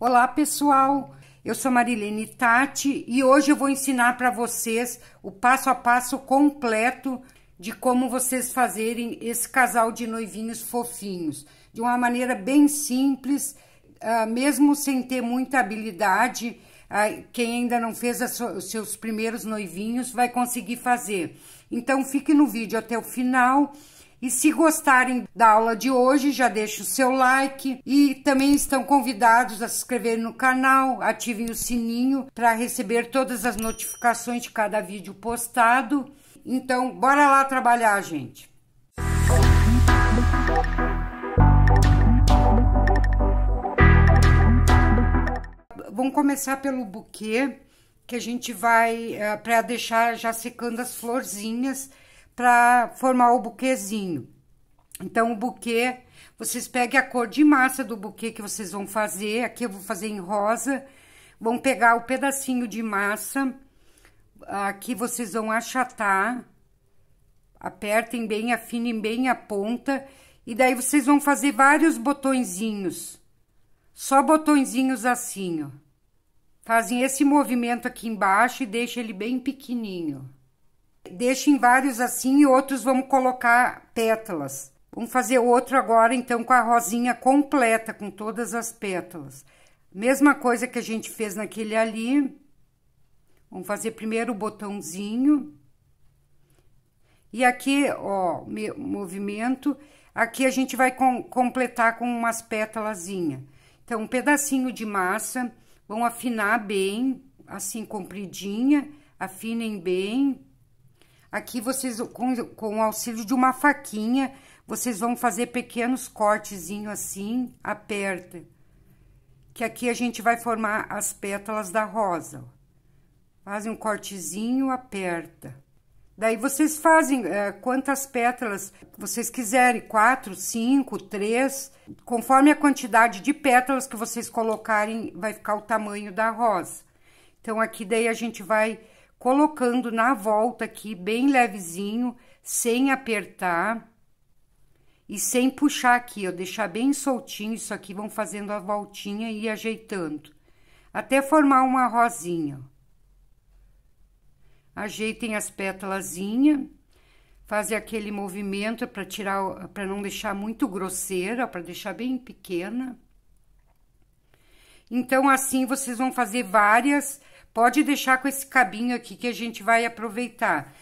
Olá, pessoal! Eu sou Marilene Tati e hoje eu vou ensinar para vocês o passo a passo completo de como vocês fazerem esse casal de noivinhos fofinhos. De uma maneira bem simples, uh, mesmo sem ter muita habilidade, uh, quem ainda não fez os seus primeiros noivinhos vai conseguir fazer. Então, fique no vídeo até o final e se gostarem da aula de hoje, já deixe o seu like e também estão convidados a se inscrever no canal, ativem o sininho para receber todas as notificações de cada vídeo postado. Então, bora lá trabalhar, gente. Vamos começar pelo buquê, que a gente vai, eh, para deixar já secando as florzinhas, para formar o buquezinho. Então, o buquê, vocês peguem a cor de massa do buquê que vocês vão fazer. Aqui eu vou fazer em rosa. Vão pegar o pedacinho de massa. Aqui vocês vão achatar. Apertem bem, afinem bem a ponta. E daí vocês vão fazer vários botõezinhos. Só botõezinhos assim, ó. Fazem esse movimento aqui embaixo e deixa ele bem pequenininho. Deixem vários assim e outros vamos colocar pétalas. Vamos fazer outro agora, então, com a rosinha completa, com todas as pétalas. Mesma coisa que a gente fez naquele ali. Vamos fazer primeiro o botãozinho. E aqui, ó, movimento. Aqui a gente vai com, completar com umas pétalazinha. Então, um pedacinho de massa. Vão afinar bem, assim, compridinha. Afinem bem. Aqui vocês, com, com o auxílio de uma faquinha, vocês vão fazer pequenos cortezinhos assim, aperta. Que aqui a gente vai formar as pétalas da rosa. Fazem um cortezinho, aperta. Daí vocês fazem é, quantas pétalas vocês quiserem, quatro, cinco, três, conforme a quantidade de pétalas que vocês colocarem, vai ficar o tamanho da rosa. Então, aqui daí a gente vai colocando na volta aqui, bem levezinho, sem apertar e sem puxar aqui, ó, deixar bem soltinho isso aqui, vão fazendo a voltinha e ajeitando, até formar uma rosinha. Ajeitem as pétalazinhas, fazem aquele movimento para tirar, para não deixar muito grosseira, para deixar bem pequena. Então, assim, vocês vão fazer várias Pode deixar com esse cabinho aqui que a gente vai aproveitar.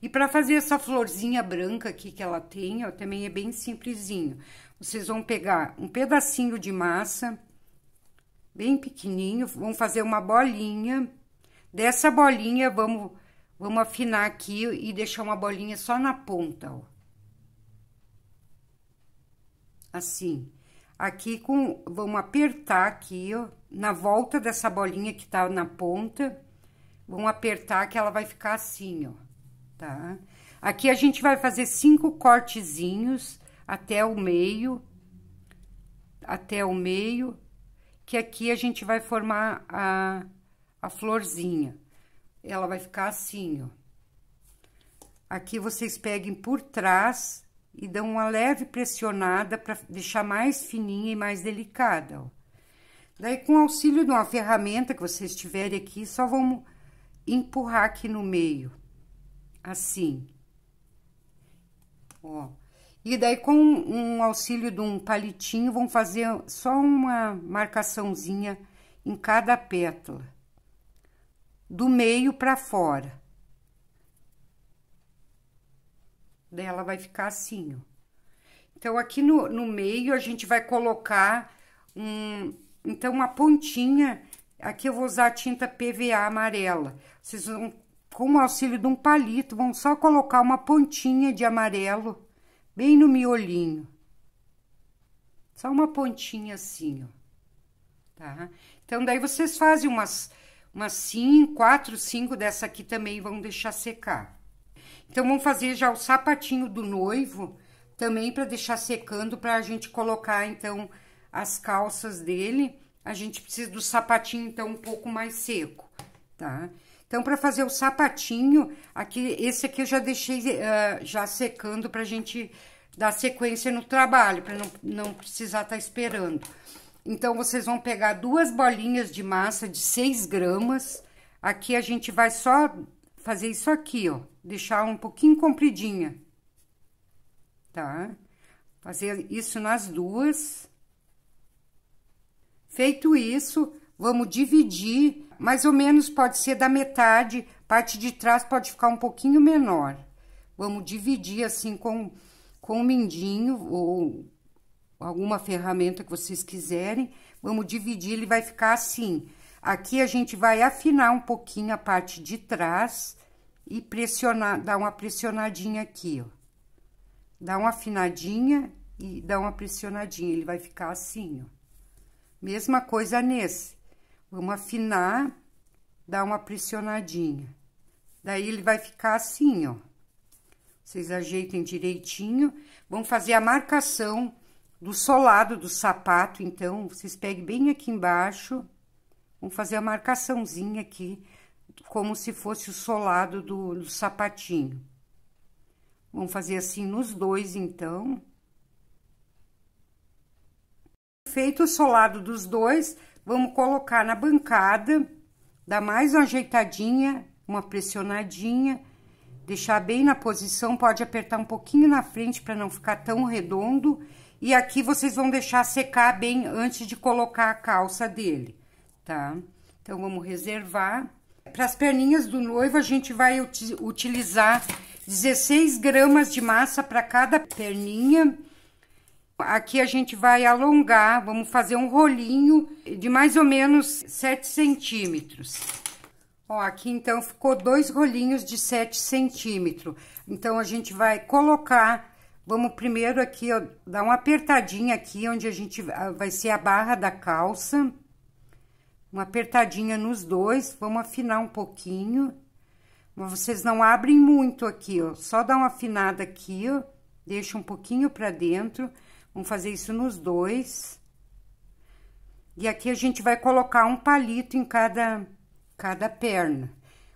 E para fazer essa florzinha branca aqui que ela tem, ó, também é bem simplesinho. Vocês vão pegar um pedacinho de massa, bem pequenininho, vão fazer uma bolinha. Dessa bolinha, vamos, vamos afinar aqui e deixar uma bolinha só na ponta, ó. Assim. Aqui com, vamos apertar aqui, ó, na volta dessa bolinha que tá na ponta, vamos apertar que ela vai ficar assim, ó, tá? Aqui a gente vai fazer cinco cortezinhos até o meio, até o meio, que aqui a gente vai formar a, a florzinha. Ela vai ficar assim, ó. Aqui vocês peguem por trás e dão uma leve pressionada para deixar mais fininha e mais delicada, ó. Daí, com auxílio de uma ferramenta que vocês tiverem aqui, só vamos empurrar aqui no meio, assim. Ó. E daí, com um auxílio de um palitinho, vamos fazer só uma marcaçãozinha em cada pétala. Do meio para fora. Daí ela vai ficar assim, ó. Então, aqui no, no meio, a gente vai colocar um... Então, uma pontinha... Aqui eu vou usar a tinta PVA amarela. Vocês vão, com o auxílio de um palito, vão só colocar uma pontinha de amarelo bem no miolinho. Só uma pontinha assim, ó. Tá? Então, daí vocês fazem umas, umas cinco, quatro, cinco dessa aqui também vão deixar secar. Então, vamos fazer já o sapatinho do noivo, também para deixar secando, para a gente colocar, então, as calças dele. A gente precisa do sapatinho, então, um pouco mais seco, tá? Então, para fazer o sapatinho, aqui, esse aqui eu já deixei uh, já secando pra gente dar sequência no trabalho, para não, não precisar estar tá esperando. Então, vocês vão pegar duas bolinhas de massa de 6 gramas. Aqui a gente vai só fazer isso aqui, ó. Deixar um pouquinho compridinha. Tá? Fazer isso nas duas. Feito isso, vamos dividir. Mais ou menos pode ser da metade. Parte de trás pode ficar um pouquinho menor. Vamos dividir assim com, com o mindinho ou alguma ferramenta que vocês quiserem. Vamos dividir, ele vai ficar assim. Aqui a gente vai afinar um pouquinho a parte de trás e pressionar, dar uma pressionadinha aqui, ó. Dá uma afinadinha e dá uma pressionadinha, ele vai ficar assim, ó. Mesma coisa nesse. Vamos afinar, dar uma pressionadinha. Daí, ele vai ficar assim, ó. Vocês ajeitem direitinho. Vamos fazer a marcação do solado do sapato, então, vocês peguem bem aqui embaixo, vamos fazer a marcaçãozinha aqui, como se fosse o solado do, do sapatinho. Vamos fazer assim nos dois, então. Feito o solado dos dois, vamos colocar na bancada, dar mais uma ajeitadinha, uma pressionadinha, deixar bem na posição, pode apertar um pouquinho na frente para não ficar tão redondo e aqui vocês vão deixar secar bem antes de colocar a calça dele, tá? Então, vamos reservar. Para as perninhas do noivo, a gente vai utilizar 16 gramas de massa para cada perninha. Aqui a gente vai alongar, vamos fazer um rolinho de mais ou menos 7 centímetros. Ó, aqui então ficou dois rolinhos de 7 centímetros. Então, a gente vai colocar Vamos primeiro aqui, ó, dar uma apertadinha aqui, onde a gente vai ser a barra da calça. Uma apertadinha nos dois, vamos afinar um pouquinho. Mas vocês não abrem muito aqui, ó, só dá uma afinada aqui, ó. Deixa um pouquinho pra dentro. Vamos fazer isso nos dois. E aqui a gente vai colocar um palito em cada, cada perna.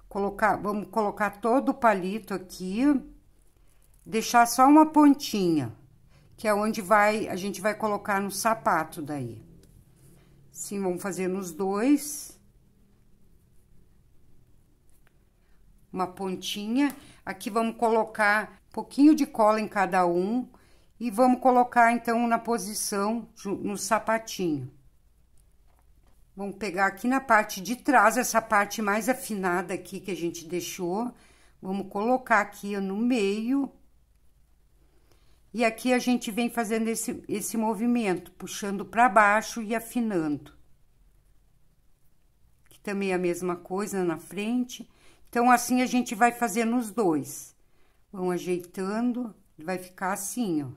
Colocar, vamos colocar todo o palito aqui, deixar só uma pontinha, que é onde vai, a gente vai colocar no sapato daí. Sim, vamos fazer nos dois. Uma pontinha. Aqui vamos colocar um pouquinho de cola em cada um. E vamos colocar, então, na posição no sapatinho. Vamos pegar aqui na parte de trás, essa parte mais afinada aqui que a gente deixou. Vamos colocar aqui no meio e aqui a gente vem fazendo esse, esse movimento, puxando para baixo e afinando. Aqui também é a mesma coisa na frente. Então, assim a gente vai fazer nos dois. Vão ajeitando, vai ficar assim, ó.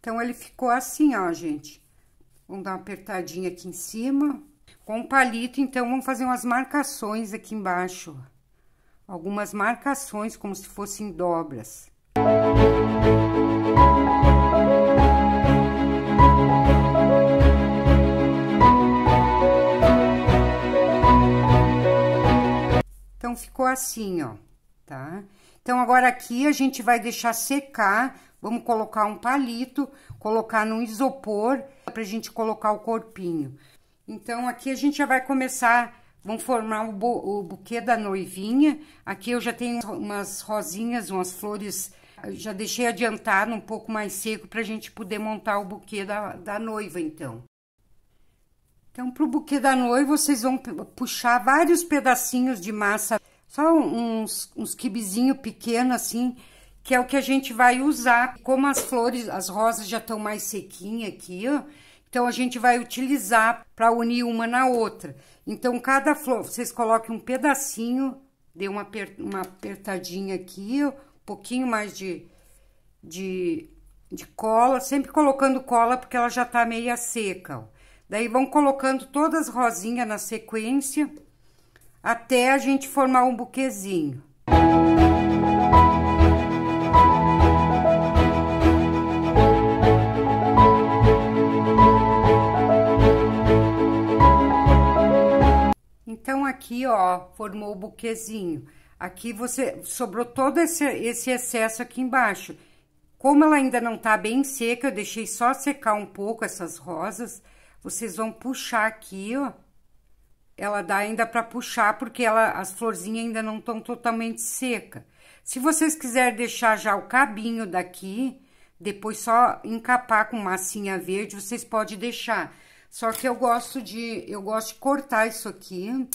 Então, ele ficou assim, ó, gente. Vamos dar uma apertadinha aqui em cima. Com palito, então, vamos fazer umas marcações aqui embaixo. Algumas marcações, como se fossem dobras. Então, ficou assim, ó, tá? Então, agora aqui a gente vai deixar secar, vamos colocar um palito, colocar no isopor, pra gente colocar o corpinho. Então, aqui a gente já vai começar, vamos formar o, o buquê da noivinha. Aqui eu já tenho umas rosinhas, umas flores, já deixei adiantado um pouco mais seco para a gente poder montar o buquê da, da noiva, então. Então, para o buquê da noiva, vocês vão puxar vários pedacinhos de massa, só uns, uns quibezinhos pequenos assim, que é o que a gente vai usar. Como as flores, as rosas já estão mais sequinhas aqui, ó, então, a gente vai utilizar para unir uma na outra. Então, cada flor, vocês coloquem um pedacinho, dê uma, uma apertadinha aqui, um pouquinho mais de, de, de cola, sempre colocando cola porque ela já tá meia seca, ó. Daí, vão colocando todas as rosinhas na sequência, até a gente formar um buquezinho. Então, aqui, ó, formou o buquezinho. Aqui você sobrou todo esse, esse excesso aqui embaixo. Como ela ainda não tá bem seca, eu deixei só secar um pouco essas rosas. Vocês vão puxar aqui, ó. Ela dá ainda para puxar, porque ela, as florzinhas ainda não estão totalmente seca. Se vocês quiserem deixar já o cabinho daqui, depois só encapar com massinha verde, vocês podem deixar. Só que eu gosto de, eu gosto de cortar isso aqui.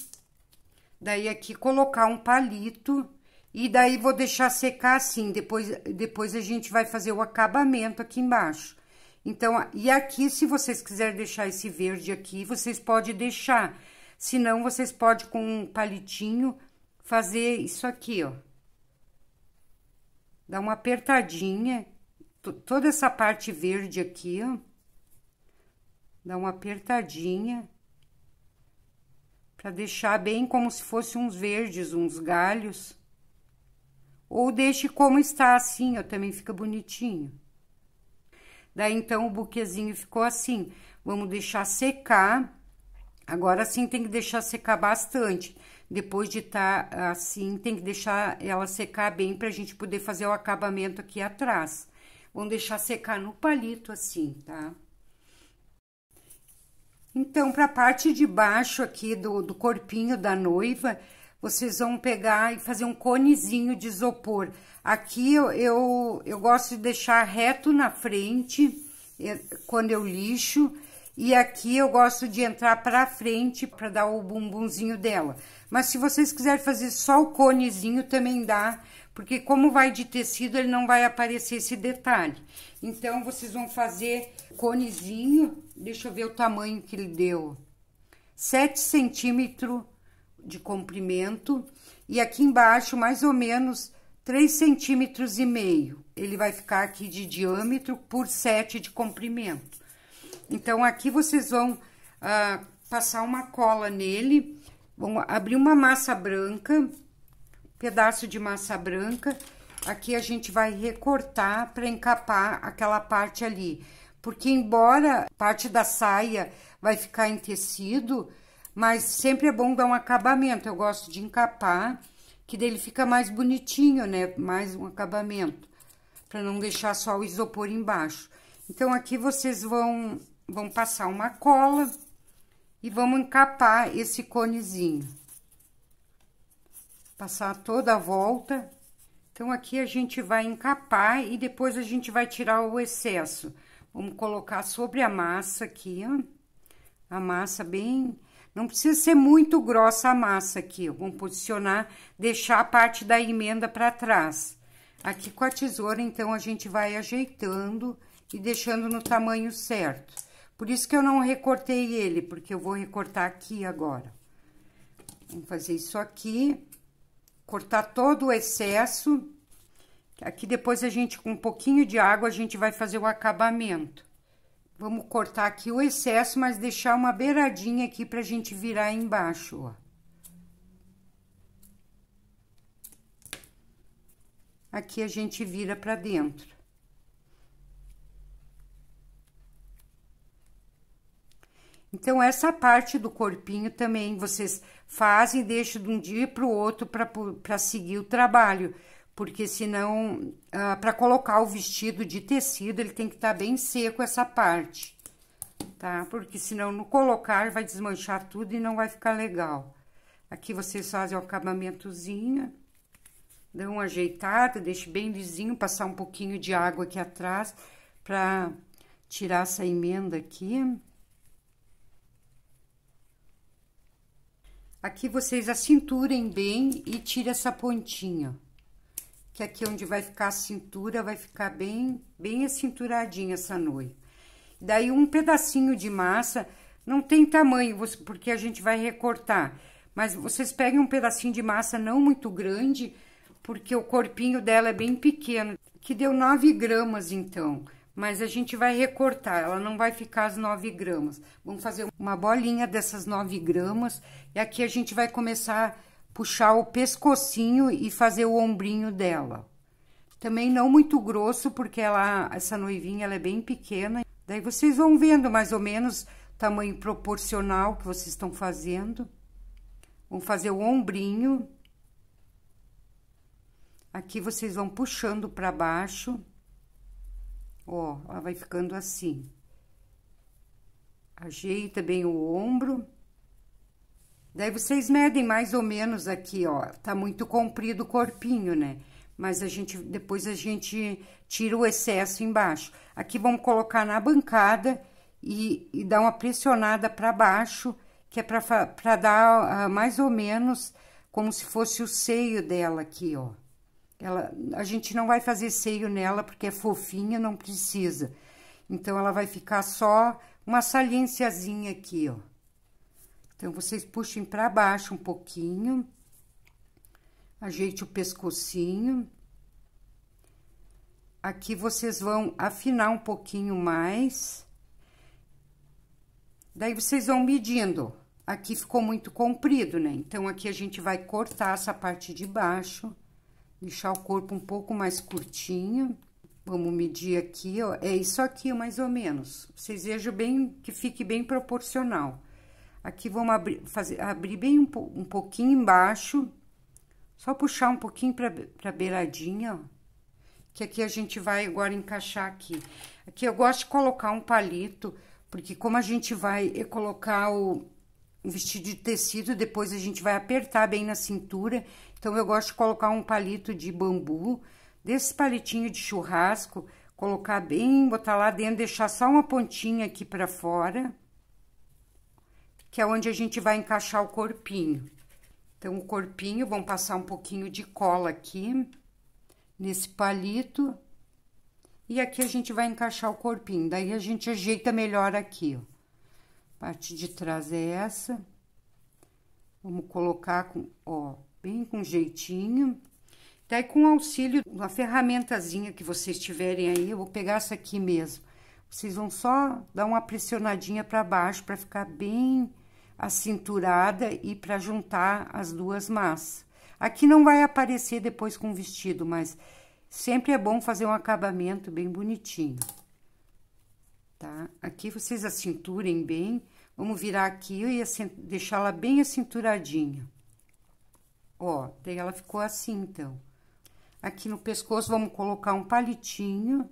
Daí aqui colocar um palito e daí vou deixar secar assim, depois, depois a gente vai fazer o acabamento aqui embaixo. Então, e aqui, se vocês quiserem deixar esse verde aqui, vocês podem deixar. Se não, vocês podem com um palitinho fazer isso aqui, ó. Dar uma apertadinha, toda essa parte verde aqui, ó. Dá uma apertadinha. Pra deixar bem como se fosse uns verdes, uns galhos. Ou deixe como está assim, ó, também fica bonitinho. Daí, então, o buquezinho ficou assim. Vamos deixar secar. Agora, sim, tem que deixar secar bastante. Depois de estar tá assim, tem que deixar ela secar bem pra gente poder fazer o acabamento aqui atrás. Vamos deixar secar no palito assim, tá? Então, pra parte de baixo aqui do, do corpinho da noiva, vocês vão pegar e fazer um conezinho de isopor. Aqui eu, eu, eu gosto de deixar reto na frente, quando eu lixo, e aqui eu gosto de entrar pra frente para dar o bumbumzinho dela. Mas se vocês quiserem fazer só o conezinho, também dá, porque como vai de tecido, ele não vai aparecer esse detalhe. Então, vocês vão fazer conezinho, deixa eu ver o tamanho que ele deu. 7 centímetros de comprimento e aqui embaixo mais ou menos 3 centímetros e meio. Ele vai ficar aqui de diâmetro por 7 de comprimento. Então, aqui vocês vão ah, passar uma cola nele, vão abrir uma massa branca, pedaço de massa branca. Aqui a gente vai recortar para encapar aquela parte ali. Porque embora parte da saia vai ficar em tecido, mas sempre é bom dar um acabamento. Eu gosto de encapar, que dele fica mais bonitinho, né? Mais um acabamento, para não deixar só o isopor embaixo. Então, aqui vocês vão, vão passar uma cola e vamos encapar esse conezinho. Passar toda a volta. Então, aqui a gente vai encapar e depois a gente vai tirar o excesso. Vamos colocar sobre a massa aqui, ó. A massa bem não precisa ser muito grossa a massa aqui, vamos posicionar, deixar a parte da emenda para trás. Aqui com a tesoura, então, a gente vai ajeitando e deixando no tamanho certo. Por isso que eu não recortei ele, porque eu vou recortar aqui agora. Vamos fazer isso aqui, cortar todo o excesso. Aqui depois a gente, com um pouquinho de água, a gente vai fazer o acabamento. Vamos cortar aqui o excesso, mas deixar uma beiradinha aqui pra gente virar embaixo, ó. Aqui a gente vira pra dentro. Então, essa parte do corpinho também vocês fazem deixam de um dia para o outro para seguir o trabalho porque senão, ah, para colocar o vestido de tecido, ele tem que estar tá bem seco essa parte, tá? Porque senão, no colocar, vai desmanchar tudo e não vai ficar legal. Aqui vocês fazem o acabamentozinho, dão uma ajeitada, deixa bem lisinho, passar um pouquinho de água aqui atrás, pra tirar essa emenda aqui. Aqui vocês acinturem bem e tira essa pontinha que aqui onde vai ficar a cintura, vai ficar bem, bem acinturadinha essa noiva. Daí, um pedacinho de massa, não tem tamanho, porque a gente vai recortar. Mas vocês peguem um pedacinho de massa não muito grande, porque o corpinho dela é bem pequeno, que deu 9 gramas, então. Mas a gente vai recortar, ela não vai ficar as 9 gramas. Vamos fazer uma bolinha dessas 9 gramas, e aqui a gente vai começar puxar o pescocinho e fazer o ombrinho dela. Também não muito grosso, porque ela, essa noivinha ela é bem pequena. Daí vocês vão vendo mais ou menos tamanho proporcional que vocês estão fazendo. Vão fazer o ombrinho. Aqui vocês vão puxando para baixo. Ó, ela vai ficando assim. Ajeita bem o ombro. Daí, vocês medem mais ou menos aqui, ó. Tá muito comprido o corpinho, né? Mas a gente, depois a gente tira o excesso embaixo. Aqui, vamos colocar na bancada e, e dar uma pressionada para baixo, que é para dar uh, mais ou menos como se fosse o seio dela aqui, ó. Ela, a gente não vai fazer seio nela porque é fofinha, não precisa. Então, ela vai ficar só uma saliênciazinha aqui, ó. Então, vocês puxem para baixo um pouquinho. Ajeite o pescocinho. Aqui vocês vão afinar um pouquinho mais. Daí, vocês vão medindo. Aqui ficou muito comprido, né? Então, aqui a gente vai cortar essa parte de baixo. Deixar o corpo um pouco mais curtinho. Vamos medir aqui, ó. É isso aqui, mais ou menos. Vocês vejam bem que fique bem proporcional. Aqui vamos abrir, fazer, abrir bem um, um pouquinho embaixo, só puxar um pouquinho pra, pra beiradinha, ó. Que aqui a gente vai agora encaixar aqui. Aqui eu gosto de colocar um palito, porque como a gente vai colocar o, vestido de tecido, depois a gente vai apertar bem na cintura. Então, eu gosto de colocar um palito de bambu, desse palitinho de churrasco, colocar bem, botar lá dentro, deixar só uma pontinha aqui pra fora que é onde a gente vai encaixar o corpinho. Então, o corpinho, vamos passar um pouquinho de cola aqui, nesse palito. E aqui a gente vai encaixar o corpinho, daí a gente ajeita melhor aqui, ó. Parte de trás é essa. Vamos colocar com, ó, bem com jeitinho. Daí, com auxílio, uma ferramentazinha que vocês tiverem aí, eu vou pegar essa aqui mesmo. Vocês vão só dar uma pressionadinha para baixo para ficar bem a cinturada e para juntar as duas massas. Aqui não vai aparecer depois com o vestido, mas sempre é bom fazer um acabamento bem bonitinho. Tá? Aqui vocês acinturem bem. Vamos virar aqui e deixá-la bem acinturadinha. Ó, daí ela ficou assim, então. Aqui no pescoço, vamos colocar um palitinho.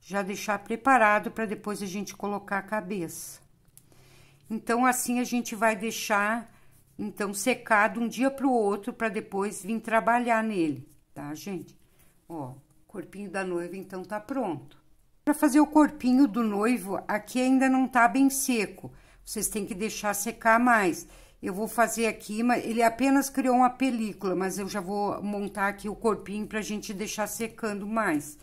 Já deixar preparado para depois a gente colocar a cabeça. Então, assim a gente vai deixar, então, secado um dia pro outro, para depois vir trabalhar nele, tá, gente? Ó, o corpinho da noiva, então, tá pronto. Para fazer o corpinho do noivo, aqui ainda não tá bem seco. Vocês têm que deixar secar mais. Eu vou fazer aqui, mas ele apenas criou uma película, mas eu já vou montar aqui o corpinho pra gente deixar secando mais.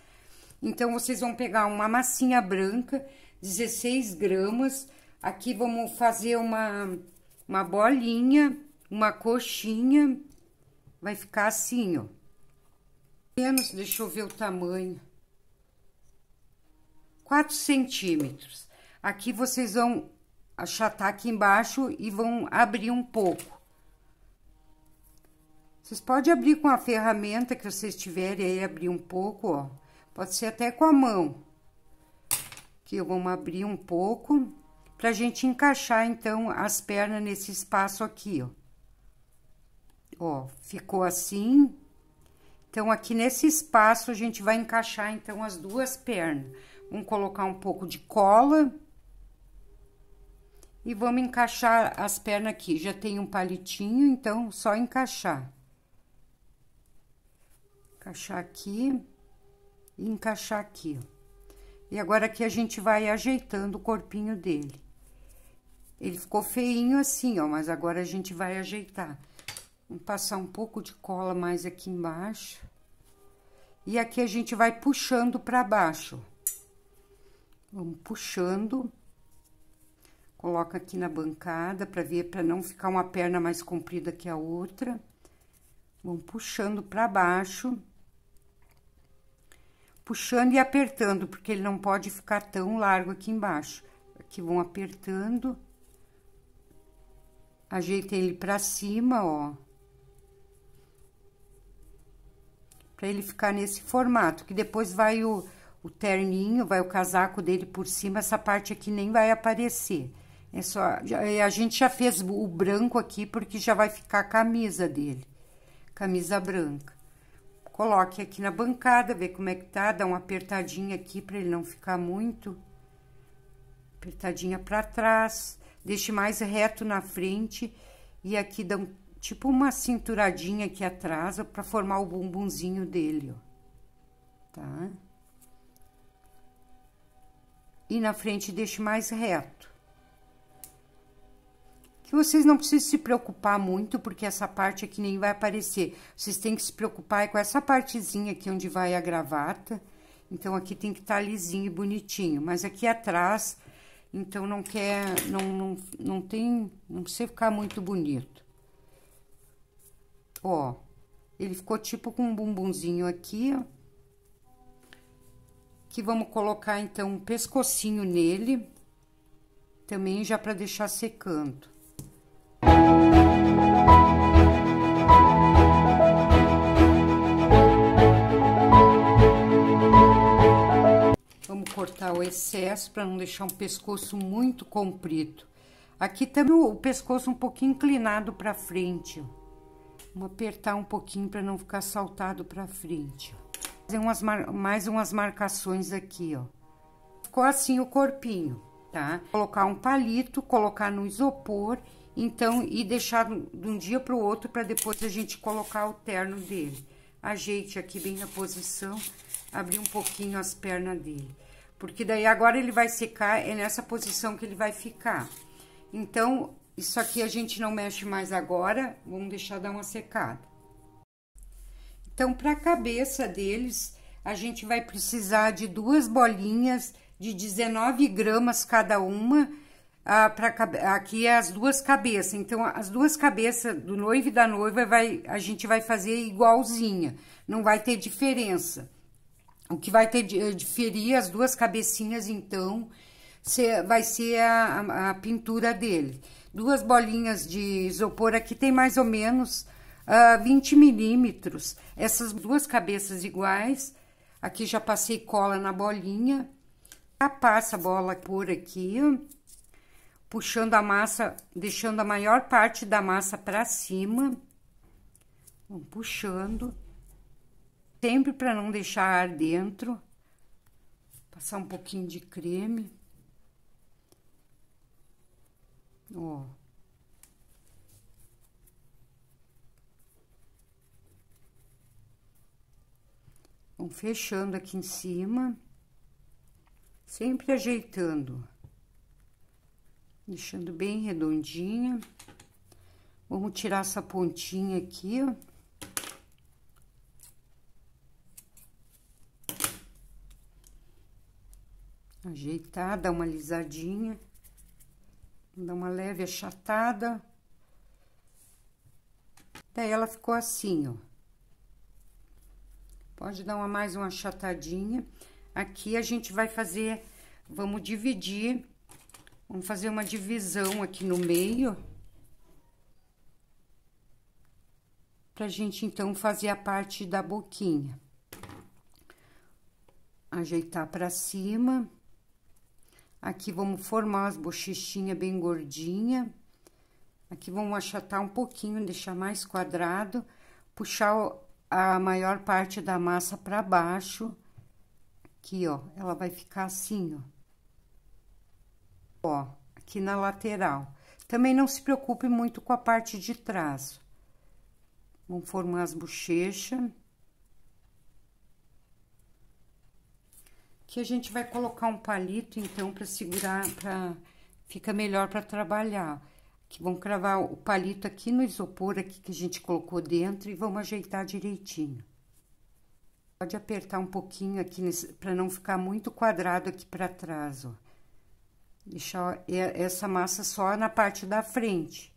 Então, vocês vão pegar uma massinha branca, 16 gramas, Aqui vamos fazer uma, uma bolinha, uma coxinha. Vai ficar assim, ó. Menos, deixa eu ver o tamanho. 4 centímetros. Aqui vocês vão achatar aqui embaixo e vão abrir um pouco. Vocês podem abrir com a ferramenta que vocês tiverem aí, abrir um pouco, ó. Pode ser até com a mão. Aqui vou abrir um pouco pra gente encaixar, então, as pernas nesse espaço aqui, ó. Ó, ficou assim. Então, aqui nesse espaço, a gente vai encaixar, então, as duas pernas. Vamos colocar um pouco de cola. E vamos encaixar as pernas aqui. Já tem um palitinho, então, só encaixar. Encaixar aqui e encaixar aqui, ó. E agora aqui a gente vai ajeitando o corpinho dele. Ele ficou feinho assim, ó, mas agora a gente vai ajeitar. Vamos passar um pouco de cola mais aqui embaixo. E aqui a gente vai puxando pra baixo. Vamos puxando. Coloca aqui na bancada pra ver, pra não ficar uma perna mais comprida que a outra. Vamos puxando pra baixo. Puxando e apertando, porque ele não pode ficar tão largo aqui embaixo. Aqui vão apertando. Ajeitei ele pra cima, ó. Pra ele ficar nesse formato, que depois vai o, o terninho, vai o casaco dele por cima, essa parte aqui nem vai aparecer. É só, a gente já fez o branco aqui, porque já vai ficar a camisa dele. Camisa branca. coloque aqui na bancada, vê como é que tá, dá uma apertadinha aqui para ele não ficar muito apertadinha para trás, deixe mais reto na frente e aqui dá um, tipo uma cinturadinha aqui atrás para formar o bumbumzinho dele, ó. Tá? E na frente deixe mais reto que vocês não precisam se preocupar muito, porque essa parte aqui nem vai aparecer. Vocês têm que se preocupar com essa partezinha aqui onde vai a gravata. Então, aqui tem que estar tá lisinho e bonitinho. Mas aqui atrás, então, não quer, não, não, não tem, não precisa ficar muito bonito. Ó, ele ficou tipo com um bumbumzinho aqui, ó. Que vamos colocar, então, um pescocinho nele. Também já para deixar secando. Vamos cortar o excesso para não deixar um pescoço muito comprido. Aqui também o pescoço um pouquinho inclinado para frente. Vamos apertar um pouquinho para não ficar saltado para frente. Fazer umas mais umas marcações aqui, ó. Ficou assim o corpinho, tá? Colocar um palito, colocar no isopor então, e deixar de um dia para o outro para depois a gente colocar o terno dele. Ajeite aqui bem na posição, abrir um pouquinho as pernas dele. Porque daí agora ele vai secar, é nessa posição que ele vai ficar. Então, isso aqui a gente não mexe mais agora, vamos deixar dar uma secada. Então, para a cabeça deles, a gente vai precisar de duas bolinhas de 19 gramas cada uma, ah, pra, aqui é as duas cabeças. Então, as duas cabeças do noivo e da noiva vai, a gente vai fazer igualzinha. Não vai ter diferença. O que vai ter de, diferir as duas cabecinhas, então, vai ser a, a, a, pintura dele. Duas bolinhas de isopor aqui tem mais ou menos uh, ah, 20 milímetros. Essas duas cabeças iguais. Aqui já passei cola na bolinha. Já passa a bola por aqui, puxando a massa, deixando a maior parte da massa para cima. Vamos puxando. Sempre para não deixar ar dentro. Passar um pouquinho de creme. Ó. Vamos fechando aqui em cima. Sempre ajeitando deixando bem redondinha. Vamos tirar essa pontinha aqui, ó. Ajeitar, dar uma alisadinha. Dar uma leve achatada. Daí ela ficou assim, ó. Pode dar uma mais uma achatadinha. Aqui a gente vai fazer, vamos dividir Vamos fazer uma divisão aqui no meio. Pra gente, então, fazer a parte da boquinha. Ajeitar pra cima. Aqui vamos formar as bochechinhas bem gordinha. Aqui vamos achatar um pouquinho, deixar mais quadrado. Puxar a maior parte da massa pra baixo. Aqui, ó, ela vai ficar assim, ó ó, aqui na lateral. Também não se preocupe muito com a parte de trás. Vamos formar as bochechas. Aqui a gente vai colocar um palito, então, para segurar, para fica melhor para trabalhar. Aqui vamos cravar o palito aqui no isopor aqui que a gente colocou dentro e vamos ajeitar direitinho. Pode apertar um pouquinho aqui para não ficar muito quadrado aqui para trás, ó. Deixar essa massa só na parte da frente.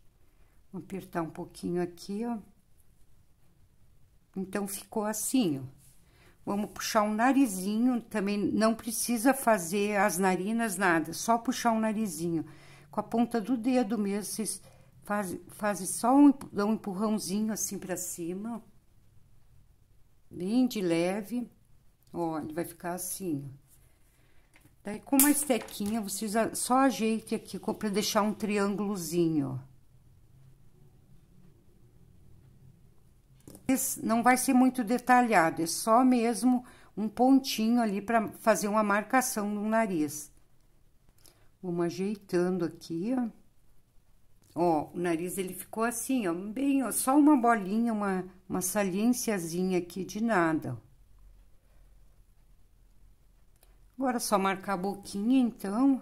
Vou apertar um pouquinho aqui, ó. Então, ficou assim, ó. Vamos puxar um narizinho, também não precisa fazer as narinas, nada. Só puxar um narizinho. Com a ponta do dedo mesmo, vocês fazem, fazem só um, dão um empurrãozinho assim pra cima. Bem de leve. Ó, ele vai ficar assim. Daí, com uma estequinha, vocês só ajeite aqui para deixar um triângulozinho, ó. Não vai ser muito detalhado, é só mesmo um pontinho ali para fazer uma marcação no nariz. Vamos ajeitando aqui, ó. Ó, o nariz ele ficou assim, ó, bem, ó, só uma bolinha, uma, uma saliênciazinha aqui de nada. Agora, só marcar a boquinha, então.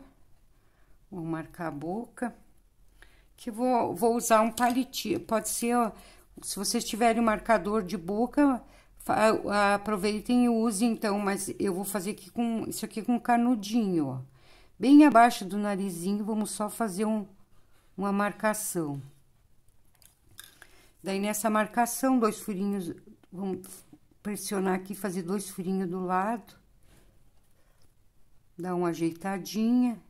Vou marcar a boca. Que vou, vou usar um palitinho. Pode ser, ó, se vocês tiverem marcador de boca, aproveitem e usem, então. Mas eu vou fazer aqui com, isso aqui com canudinho, ó. Bem abaixo do narizinho, vamos só fazer um, uma marcação. Daí, nessa marcação, dois furinhos, vamos pressionar aqui, fazer dois furinhos do lado dá uma ajeitadinha.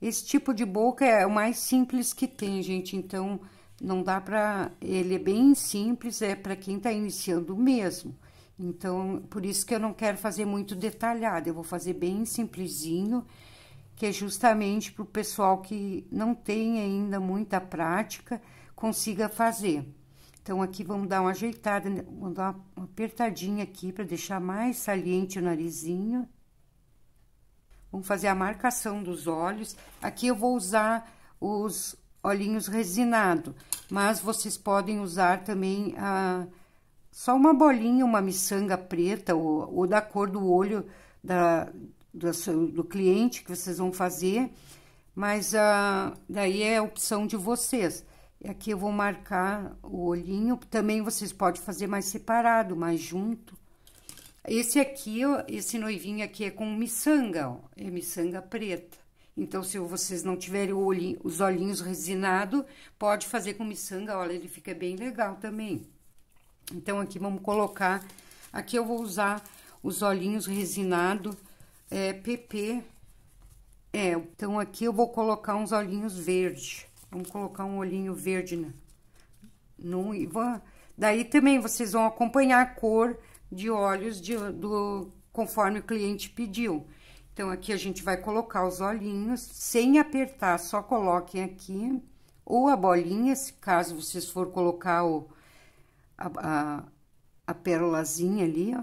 Esse tipo de boca é o mais simples que tem, gente, então não dá pra... Ele é bem simples, é para quem tá iniciando mesmo. Então, por isso que eu não quero fazer muito detalhado, eu vou fazer bem simplesinho, que é justamente para o pessoal que não tem ainda muita prática, consiga fazer. Então, aqui vamos dar uma ajeitada, né? vamos dar uma apertadinha aqui para deixar mais saliente o narizinho. Vamos fazer a marcação dos olhos. Aqui eu vou usar os olhinhos resinados, mas vocês podem usar também a, só uma bolinha, uma miçanga preta, ou, ou da cor do olho da, do, do cliente que vocês vão fazer, mas a, daí é a opção de vocês. Aqui eu vou marcar o olhinho, também vocês podem fazer mais separado, mais junto. Esse aqui, esse noivinho aqui é com miçanga, ó, é miçanga preta. Então, se vocês não tiverem olhinho, os olhinhos resinados, pode fazer com miçanga, olha, ele fica bem legal também. Então, aqui vamos colocar, aqui eu vou usar os olhinhos resinados, é, PP, é, então aqui eu vou colocar uns olhinhos verdes. Vamos colocar um olhinho verde né? no Ivan. Daí também vocês vão acompanhar a cor de olhos de, do, conforme o cliente pediu. Então, aqui a gente vai colocar os olhinhos, sem apertar, só coloquem aqui, ou a bolinha, se caso vocês for colocar o, a, a, a pérolazinha ali, ó.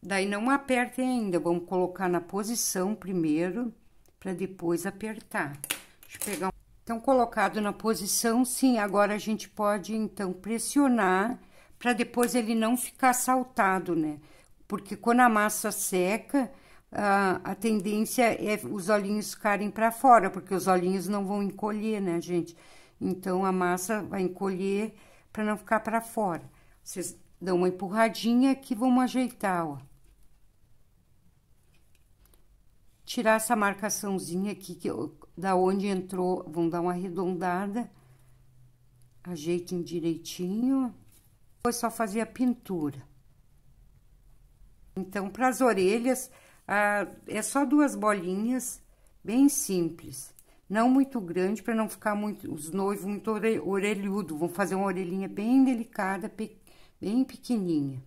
Daí, não apertem ainda, vamos colocar na posição primeiro, para depois apertar. Deixa eu pegar um... Então, colocado na posição, sim, agora a gente pode, então, pressionar para depois ele não ficar saltado, né? Porque quando a massa seca, a, a tendência é os olhinhos ficarem para fora, porque os olhinhos não vão encolher, né, gente? Então, a massa vai encolher para não ficar para fora. Vocês dão uma empurradinha que vamos ajeitar, ó. Tirar essa marcaçãozinha aqui, que da onde entrou, vamos dar uma arredondada. Ajeitem direitinho. Depois só fazer a pintura. Então, para as orelhas, ah, é só duas bolinhas, bem simples. Não muito grande, para não ficar muito, os noivos muito orelhudo. Vão fazer uma orelhinha bem delicada, bem pequenininha.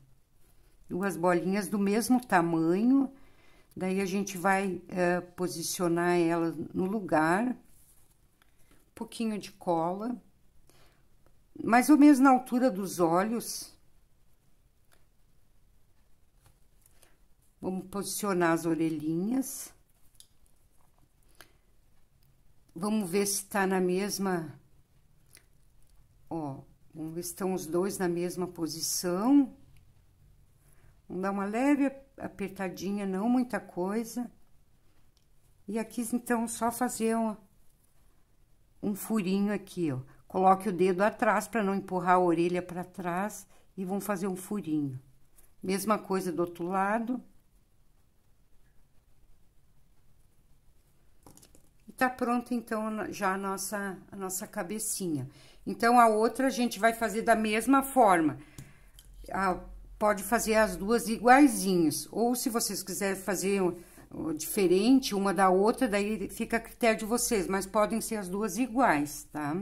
Duas bolinhas do mesmo tamanho Daí, a gente vai uh, posicionar ela no lugar, um pouquinho de cola, mais ou menos na altura dos olhos. Vamos posicionar as orelhinhas. Vamos ver se tá na mesma... Ó, vamos ver se estão os dois na mesma posição. Vamos dar uma leve apertadinha, não muita coisa. E aqui, então, só fazer um, um furinho aqui, ó. Coloque o dedo atrás para não empurrar a orelha para trás e vão fazer um furinho. Mesma coisa do outro lado. Tá pronto, então, já a nossa, a nossa cabecinha. Então, a outra a gente vai fazer da mesma forma. A pode fazer as duas iguaizinhas. Ou se vocês quiserem fazer diferente uma da outra, daí fica a critério de vocês, mas podem ser as duas iguais, tá?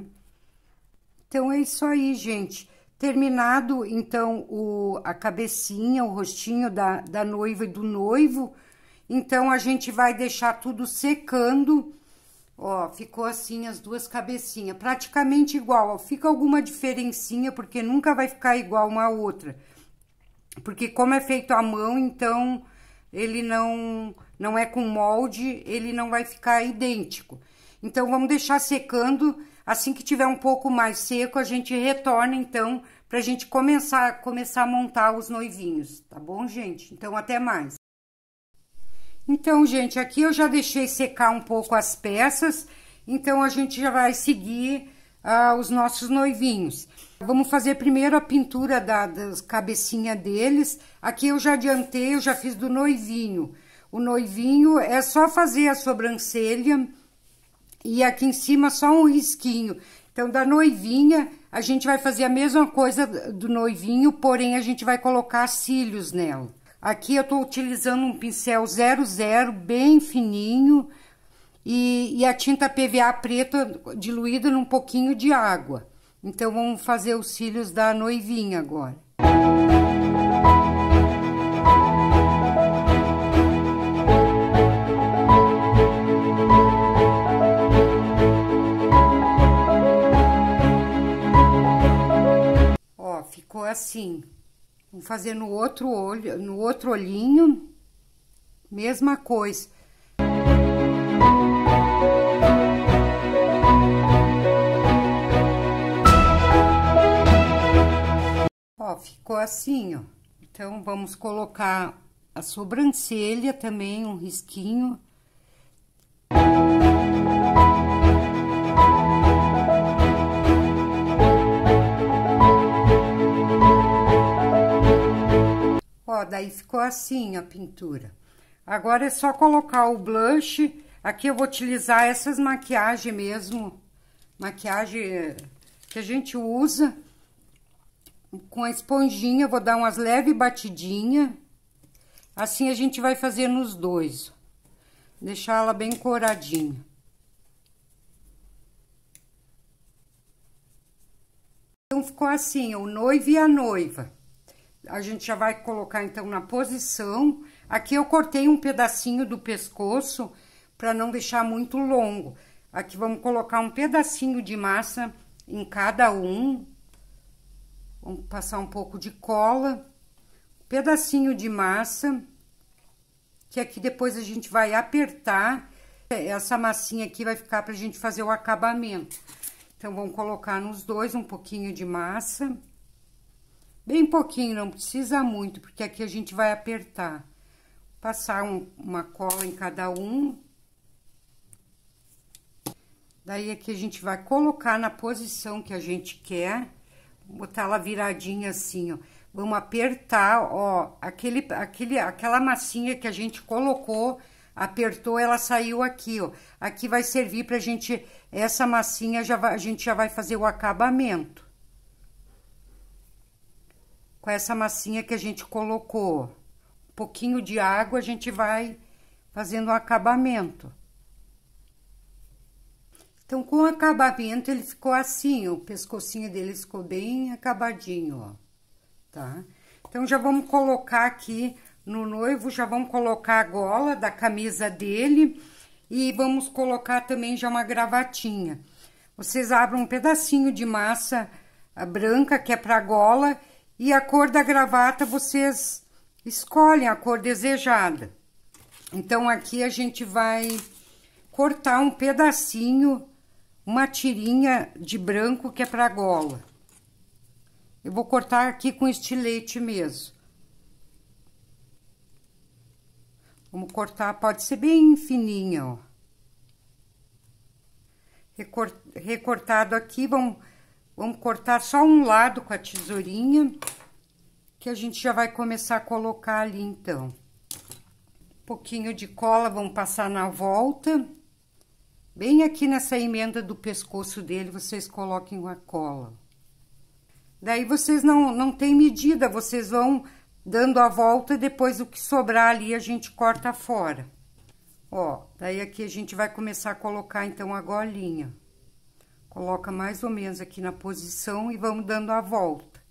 Então, é isso aí, gente. Terminado, então, o, a cabecinha, o rostinho da, da noiva e do noivo, então, a gente vai deixar tudo secando Ó, ficou assim as duas cabecinhas, praticamente igual. Ó, fica alguma diferencinha, porque nunca vai ficar igual uma outra. Porque como é feito à mão, então ele não, não é com molde, ele não vai ficar idêntico. Então, vamos deixar secando. Assim que tiver um pouco mais seco, a gente retorna, então, pra gente começar, começar a montar os noivinhos, tá bom, gente? Então, até mais. Então, gente, aqui eu já deixei secar um pouco as peças, então a gente já vai seguir uh, os nossos noivinhos. Vamos fazer primeiro a pintura da, das cabecinha deles. Aqui eu já adiantei, eu já fiz do noivinho. O noivinho é só fazer a sobrancelha e aqui em cima só um risquinho. Então, da noivinha, a gente vai fazer a mesma coisa do noivinho, porém a gente vai colocar cílios nela. Aqui eu tô utilizando um pincel 00, bem fininho, e, e a tinta PVA preta diluída num pouquinho de água. Então, vamos fazer os cílios da noivinha agora. Ó, ficou assim. Vamos fazer no outro olho, no outro olhinho, mesma coisa. Ó, ficou assim, ó. Então, vamos colocar a sobrancelha também, um risquinho. Daí ficou assim a pintura. Agora é só colocar o blush. Aqui eu vou utilizar essas maquiagens mesmo, maquiagem que a gente usa. Com a esponjinha, vou dar umas leve batidinha. Assim a gente vai fazer nos dois. Deixar ela bem coradinha. Então, ficou assim, o noivo e a noiva a gente já vai colocar então na posição. Aqui eu cortei um pedacinho do pescoço para não deixar muito longo. Aqui vamos colocar um pedacinho de massa em cada um. Vamos passar um pouco de cola. Pedacinho de massa. Que aqui depois a gente vai apertar. Essa massinha aqui vai ficar pra gente fazer o acabamento. Então, vamos colocar nos dois um pouquinho de massa. Bem pouquinho, não precisa muito, porque aqui a gente vai apertar. Passar um, uma cola em cada um. Daí aqui a gente vai colocar na posição que a gente quer. Botar ela viradinha assim, ó. Vamos apertar, ó, aquele, aquele, aquela massinha que a gente colocou, apertou, ela saiu aqui, ó. Aqui vai servir pra gente, essa massinha já vai, a gente já vai fazer o acabamento com essa massinha que a gente colocou. Um pouquinho de água, a gente vai fazendo o acabamento. Então, com o acabamento, ele ficou assim, o pescocinho dele ficou bem acabadinho, ó, tá? Então, já vamos colocar aqui no noivo, já vamos colocar a gola da camisa dele e vamos colocar também já uma gravatinha. Vocês abrem um pedacinho de massa branca, que é pra gola, e a cor da gravata vocês escolhem a cor desejada. Então, aqui a gente vai cortar um pedacinho, uma tirinha de branco que é para gola. Eu vou cortar aqui com estilete mesmo. Vamos cortar, pode ser bem fininha, ó. Recortado aqui, vamos Vamos cortar só um lado com a tesourinha, que a gente já vai começar a colocar ali, então. Um pouquinho de cola, vamos passar na volta. Bem aqui nessa emenda do pescoço dele, vocês coloquem a cola. Daí, vocês não, não tem medida, vocês vão dando a volta depois o que sobrar ali a gente corta fora. Ó, daí aqui a gente vai começar a colocar, então, a golinha. Coloca mais ou menos aqui na posição e vamos dando a volta.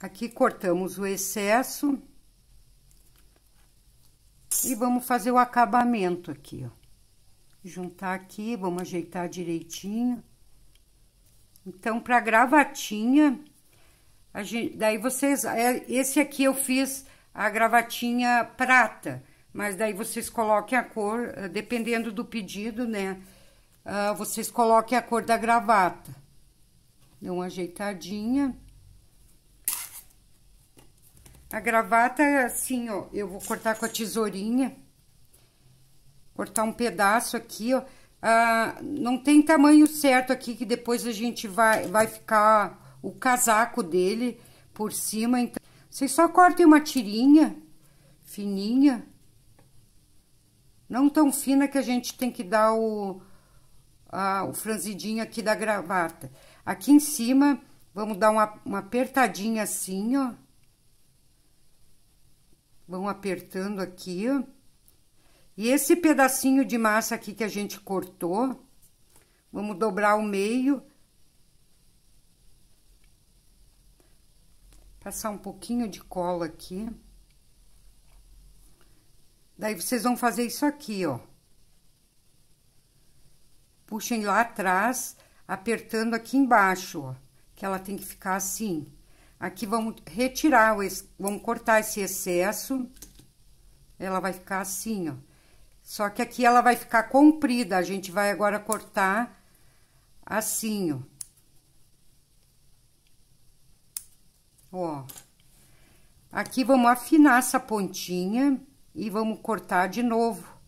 Aqui cortamos o excesso. E vamos fazer o acabamento aqui, ó. Juntar aqui, vamos ajeitar direitinho. Então, pra gravatinha, gente, daí vocês... É, esse aqui eu fiz a gravatinha prata, mas daí vocês coloquem a cor, eh, dependendo do pedido, né? Uh, vocês coloquem a cor da gravata. Dê uma ajeitadinha. A gravata é assim, ó, eu vou cortar com a tesourinha. Cortar um pedaço aqui, ó. Ah, não tem tamanho certo aqui, que depois a gente vai, vai ficar o casaco dele por cima. Então, vocês só cortem uma tirinha fininha. Não tão fina que a gente tem que dar o, a, o franzidinho aqui da gravata. Aqui em cima, vamos dar uma, uma apertadinha assim, ó. Vão apertando aqui, ó. E esse pedacinho de massa aqui que a gente cortou, vamos dobrar o meio. Passar um pouquinho de cola aqui. Daí, vocês vão fazer isso aqui, ó. Puxem lá atrás, apertando aqui embaixo, ó. Que ela tem que ficar assim. Aqui vamos retirar, o, vamos cortar esse excesso. Ela vai ficar assim, ó. Só que aqui ela vai ficar comprida, a gente vai agora cortar assim, ó. Ó. Aqui vamos afinar essa pontinha e vamos cortar de novo.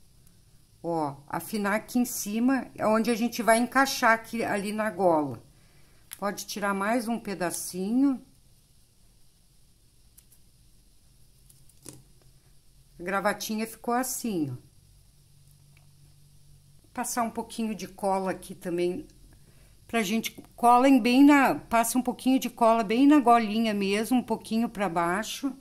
Ó, afinar aqui em cima, é onde a gente vai encaixar aqui, ali na gola. Pode tirar mais um pedacinho. A gravatinha ficou assim, ó. Passar um pouquinho de cola aqui também, pra gente, colem bem na, passa um pouquinho de cola bem na golinha mesmo, um pouquinho pra baixo.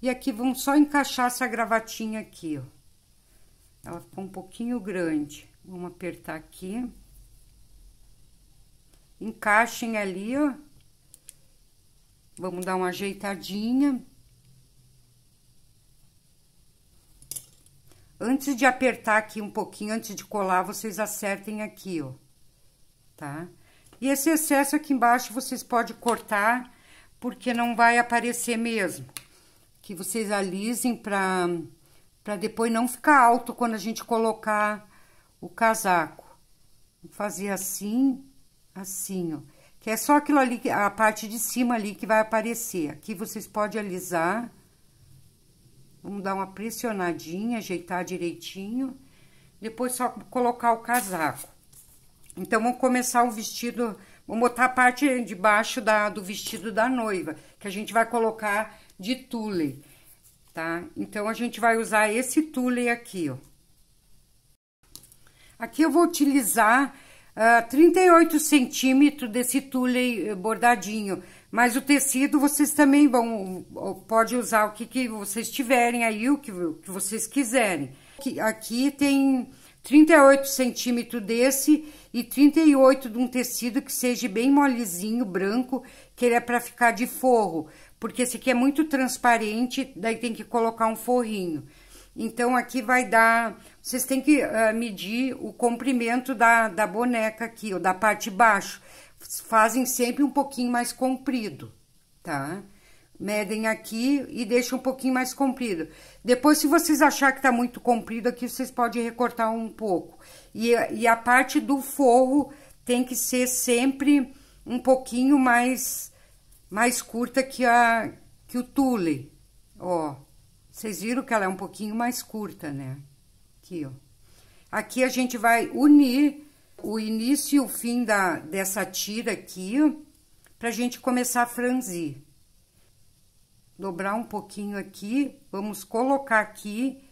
E aqui vamos só encaixar essa gravatinha aqui, ó. Ela ficou um pouquinho grande. Vamos apertar aqui. Encaixem ali, ó. Vamos dar uma ajeitadinha. Antes de apertar aqui um pouquinho, antes de colar, vocês acertem aqui, ó, tá? E esse excesso aqui embaixo vocês podem cortar, porque não vai aparecer mesmo. Que vocês alisem pra, pra depois não ficar alto quando a gente colocar o casaco. Vou fazer assim, assim, ó. Que é só aquilo ali, a parte de cima ali que vai aparecer. Aqui vocês podem alisar Vamos dar uma pressionadinha, ajeitar direitinho. Depois só colocar o casaco. Então, vamos começar o vestido... Vamos botar a parte de baixo da, do vestido da noiva, que a gente vai colocar de tule, tá? Então, a gente vai usar esse tule aqui, ó. Aqui eu vou utilizar uh, 38 centímetros desse tule bordadinho. Mas o tecido vocês também vão, pode usar o que, que vocês tiverem aí, o que, o que vocês quiserem. Aqui, aqui tem 38 centímetros desse e 38 de um tecido que seja bem molezinho, branco, que ele é para ficar de forro. Porque esse aqui é muito transparente, daí tem que colocar um forrinho. Então, aqui vai dar... Vocês têm que uh, medir o comprimento da, da boneca aqui, ou da parte de baixo fazem sempre um pouquinho mais comprido, tá? Medem aqui e deixam um pouquinho mais comprido. Depois, se vocês achar que tá muito comprido aqui, vocês podem recortar um pouco. E, e a parte do forro tem que ser sempre um pouquinho mais, mais curta que, a, que o tule. Ó, vocês viram que ela é um pouquinho mais curta, né? Aqui, ó. Aqui a gente vai unir o início e o fim da, dessa tira aqui, pra gente começar a franzir. Dobrar um pouquinho aqui, vamos colocar aqui,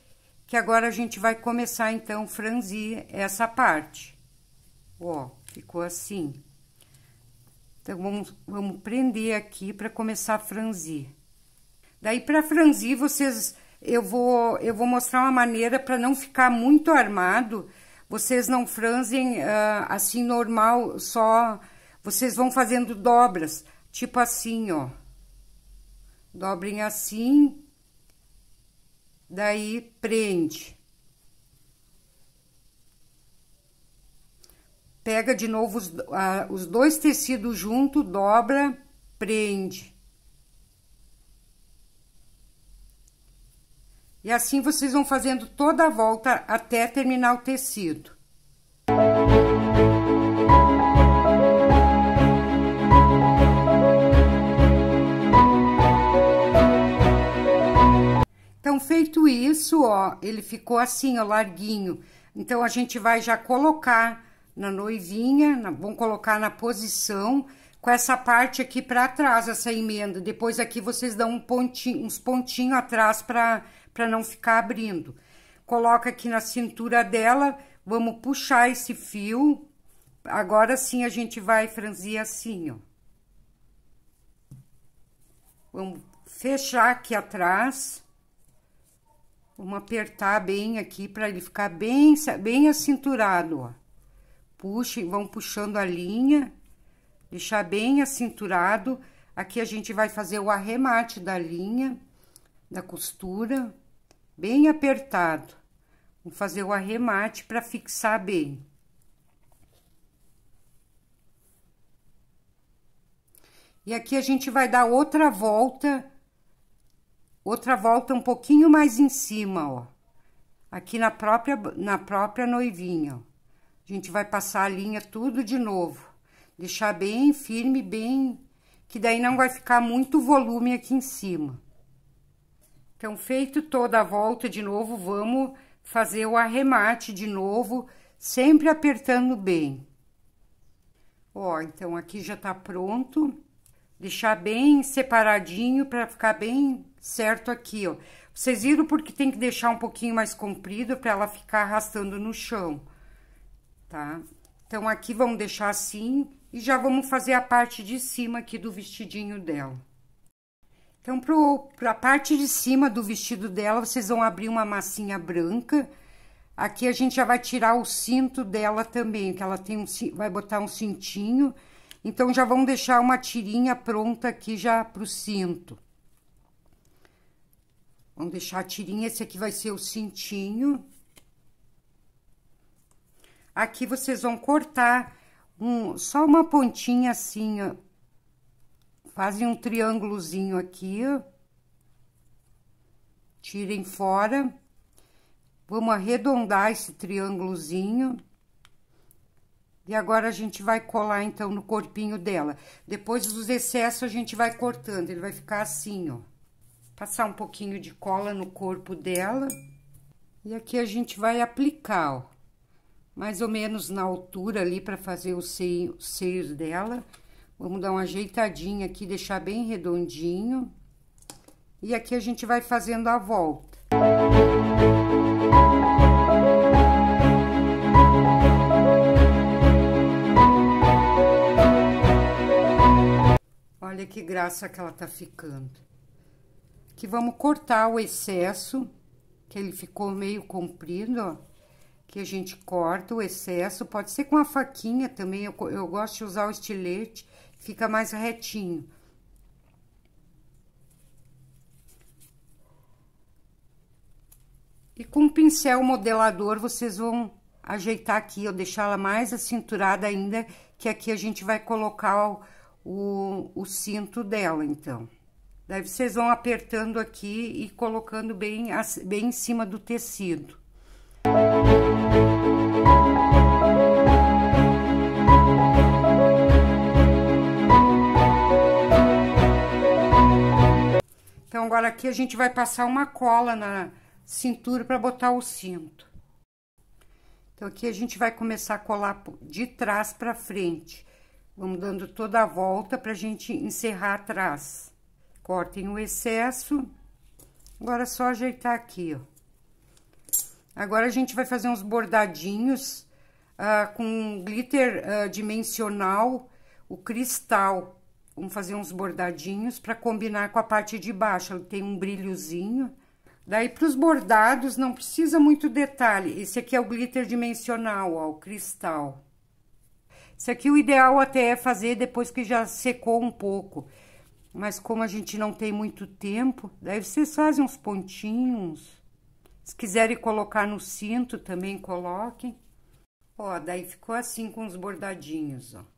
que agora a gente vai começar, então, franzir essa parte. Ó, ficou assim. Então, vamos, vamos prender aqui para começar a franzir. Daí, para franzir, vocês... Eu vou, eu vou mostrar uma maneira para não ficar muito armado, vocês não franzem uh, assim normal, só vocês vão fazendo dobras, tipo assim, ó. Dobrem assim. daí prende. Pega de novo os, os dois tecidos junto, dobra, prende. E assim vocês vão fazendo toda a volta até terminar o tecido. Então, feito isso, ó, ele ficou assim, ó, larguinho. Então, a gente vai já colocar na noivinha, na, vamos colocar na posição, com essa parte aqui para trás, essa emenda. Depois aqui vocês dão um pontinho, uns pontinhos atrás para não ficar abrindo. Coloca aqui na cintura dela, vamos puxar esse fio. Agora sim a gente vai franzir assim, ó. Vamos fechar aqui atrás. Vamos apertar bem aqui para ele ficar bem, bem acinturado, ó. Puxem, vão puxando a linha, deixar bem acinturado. Aqui a gente vai fazer o arremate da linha, da costura, bem apertado. Vamos fazer o arremate para fixar bem. E aqui a gente vai dar outra volta outra volta um pouquinho mais em cima, ó. Aqui na própria, na própria noivinha, ó. A gente vai passar a linha tudo de novo. Deixar bem firme, bem... Que daí não vai ficar muito volume aqui em cima. Então, feito toda a volta de novo, vamos fazer o arremate de novo, sempre apertando bem. Ó, então, aqui já tá pronto. Deixar bem separadinho para ficar bem certo aqui, ó. Vocês viram porque tem que deixar um pouquinho mais comprido para ela ficar arrastando no chão, tá? Então, aqui vamos deixar assim e já vamos fazer a parte de cima aqui do vestidinho dela. Então, para a parte de cima do vestido dela, vocês vão abrir uma massinha branca. Aqui a gente já vai tirar o cinto dela também, que ela tem um, vai botar um cintinho. Então, já vamos deixar uma tirinha pronta aqui já pro cinto. Vamos deixar a tirinha, esse aqui vai ser o cintinho. Aqui vocês vão cortar um, só uma pontinha assim, ó. Fazem um triângulozinho aqui, ó. Tirem fora. Vamos arredondar esse triângulozinho. E agora a gente vai colar, então, no corpinho dela. Depois dos excessos, a gente vai cortando. Ele vai ficar assim, ó. Passar um pouquinho de cola no corpo dela. E aqui a gente vai aplicar, ó. Mais ou menos na altura ali para fazer os seios dela. Vamos dar uma ajeitadinha aqui, deixar bem redondinho. E aqui a gente vai fazendo a volta. Olha que graça que ela tá ficando que vamos cortar o excesso, que ele ficou meio comprido, ó. Que a gente corta o excesso, pode ser com a faquinha também, eu, eu gosto de usar o estilete, fica mais retinho. E com o pincel modelador, vocês vão ajeitar aqui, ó, deixar ela mais acinturada ainda, que aqui a gente vai colocar o, o, o cinto dela, então. Daí vocês vão apertando aqui e colocando bem, bem em cima do tecido. Então, agora aqui a gente vai passar uma cola na cintura para botar o cinto. Então, aqui a gente vai começar a colar de trás para frente. Vamos dando toda a volta pra gente encerrar atrás. Cortem o excesso. Agora, é só ajeitar aqui, ó. Agora, a gente vai fazer uns bordadinhos uh, com glitter uh, dimensional, o cristal. Vamos fazer uns bordadinhos para combinar com a parte de baixo. Ele tem um brilhozinho. Daí, para os bordados, não precisa muito detalhe. Esse aqui é o glitter dimensional, ó, o cristal. Esse aqui, o ideal até é fazer depois que já secou um pouco. Mas como a gente não tem muito tempo, daí vocês fazem uns pontinhos, Se quiserem colocar no cinto, também coloquem. Ó, daí ficou assim com os bordadinhos, ó.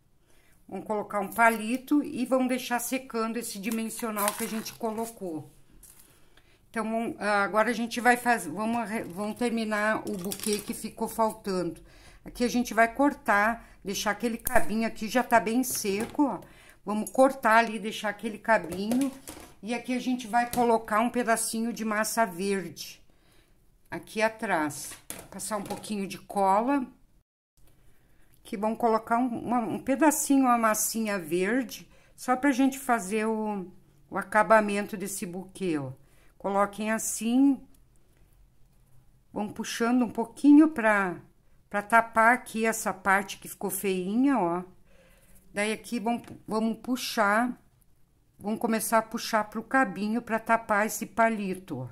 Vamos colocar um palito e vamos deixar secando esse dimensional que a gente colocou. Então, agora a gente vai fazer, vamos, vamos terminar o buquê que ficou faltando. Aqui a gente vai cortar, deixar aquele cabinho aqui, já tá bem seco, ó. Vamos cortar ali, deixar aquele cabinho. E aqui a gente vai colocar um pedacinho de massa verde. Aqui atrás. Passar um pouquinho de cola. Aqui vamos colocar um, uma, um pedacinho, uma massinha verde. Só pra gente fazer o, o acabamento desse buquê, ó. Coloquem assim. Vão puxando um pouquinho pra, pra tapar aqui essa parte que ficou feinha, ó. Daí, aqui, vamos, vamos puxar, vamos começar a puxar pro cabinho para tapar esse palito, ó.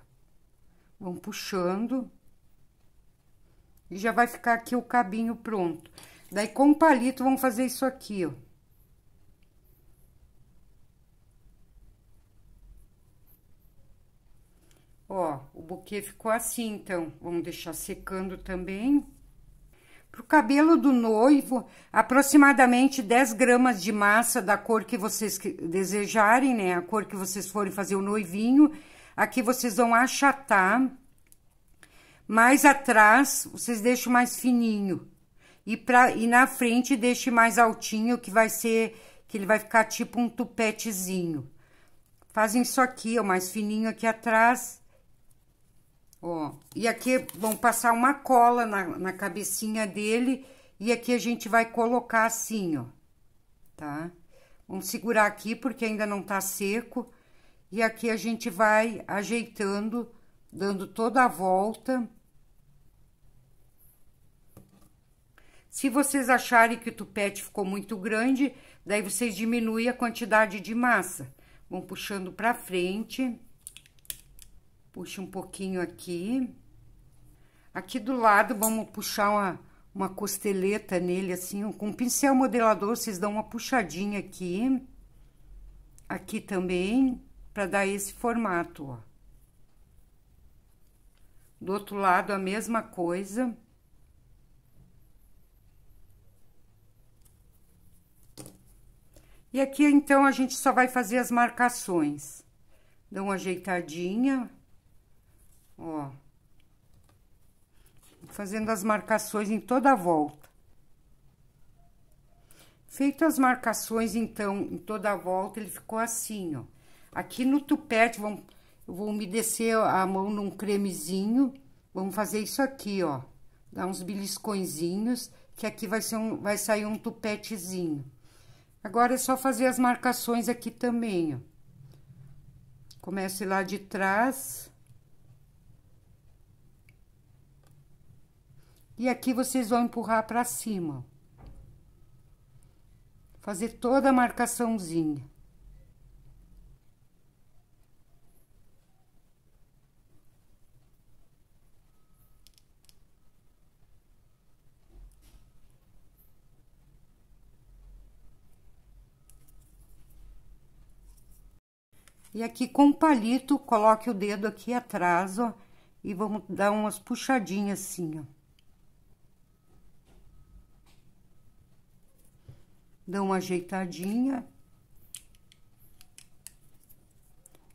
Vamos puxando. E já vai ficar aqui o cabinho pronto. Daí, com o palito, vamos fazer isso aqui, ó. Ó, o buquê ficou assim, então, vamos deixar secando também. Para o cabelo do noivo, aproximadamente 10 gramas de massa da cor que vocês desejarem, né? A cor que vocês forem fazer o noivinho. Aqui vocês vão achatar. Mais atrás, vocês deixam mais fininho. E, pra, e na frente, deixe mais altinho, que vai ser... Que ele vai ficar tipo um tupetezinho. Fazem isso aqui, ó, mais fininho aqui atrás Ó, e aqui vão passar uma cola na, na cabecinha dele e aqui a gente vai colocar assim, ó, tá? Vamos segurar aqui porque ainda não tá seco. E aqui a gente vai ajeitando, dando toda a volta. Se vocês acharem que o tupete ficou muito grande, daí vocês diminuem a quantidade de massa. Vão puxando pra frente. Puxa um pouquinho aqui. Aqui do lado, vamos puxar uma, uma costeleta nele, assim, com pincel modelador, vocês dão uma puxadinha aqui. Aqui também, para dar esse formato, ó. Do outro lado, a mesma coisa. E aqui, então, a gente só vai fazer as marcações. Dá uma ajeitadinha. Ó. Fazendo as marcações em toda a volta. Feito as marcações, então, em toda a volta, ele ficou assim, ó. Aqui no tupete, vamos, eu vou umedecer a mão num cremezinho. Vamos fazer isso aqui, ó. Dar uns beliscõezinhos, que aqui vai, ser um, vai sair um tupetezinho. Agora, é só fazer as marcações aqui também, ó. Comece lá de trás. E aqui vocês vão empurrar para cima. Fazer toda a marcaçãozinha. E aqui com o palito, coloque o dedo aqui atrás, ó, e vamos dar umas puxadinhas assim, ó. Dá uma ajeitadinha.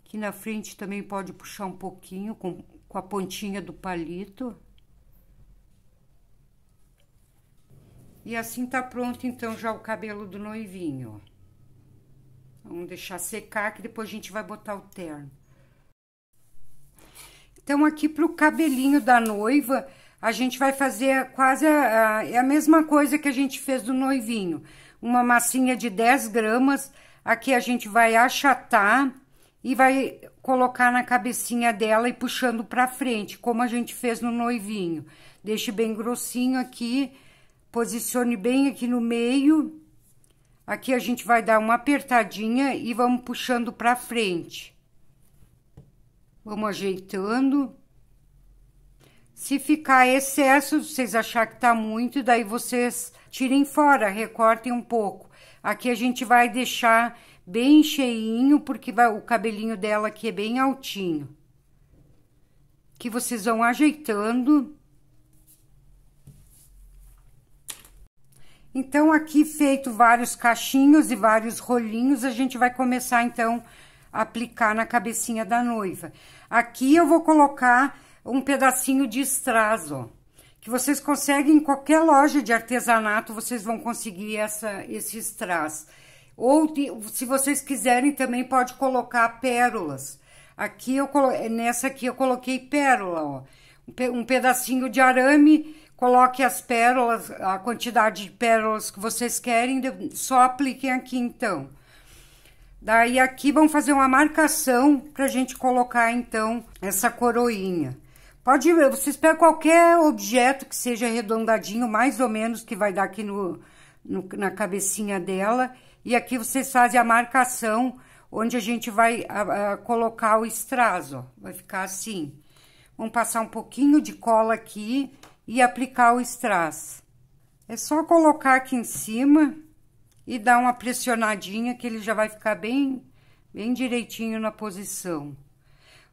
Aqui na frente também pode puxar um pouquinho com, com a pontinha do palito. E assim tá pronto, então, já o cabelo do noivinho, ó. Vamos deixar secar, que depois a gente vai botar o terno. Então, aqui pro cabelinho da noiva, a gente vai fazer quase a, a, é a mesma coisa que a gente fez do noivinho uma massinha de 10 gramas. Aqui a gente vai achatar e vai colocar na cabecinha dela e puxando pra frente, como a gente fez no noivinho. Deixe bem grossinho aqui, posicione bem aqui no meio. Aqui a gente vai dar uma apertadinha e vamos puxando pra frente. Vamos ajeitando. Se ficar excesso, vocês achar que tá muito, daí vocês tirem fora, recortem um pouco. Aqui a gente vai deixar bem cheinho, porque vai, o cabelinho dela aqui é bem altinho. que vocês vão ajeitando. Então, aqui feito vários cachinhos e vários rolinhos, a gente vai começar, então, a aplicar na cabecinha da noiva. Aqui eu vou colocar um pedacinho de strass, ó, que vocês conseguem em qualquer loja de artesanato, vocês vão conseguir essa, esse strass. Ou, se vocês quiserem, também pode colocar pérolas. Aqui, eu nessa aqui, eu coloquei pérola, ó. Um pedacinho de arame, coloque as pérolas, a quantidade de pérolas que vocês querem, só apliquem aqui, então. Daí, aqui, vamos fazer uma marcação pra gente colocar, então, essa coroinha. Pode, vocês pegam qualquer objeto que seja arredondadinho, mais ou menos, que vai dar aqui no, no na cabecinha dela. E aqui vocês fazem a marcação onde a gente vai a, a, colocar o strass, ó. Vai ficar assim. Vamos passar um pouquinho de cola aqui e aplicar o strass. É só colocar aqui em cima e dar uma pressionadinha que ele já vai ficar bem, bem direitinho na posição.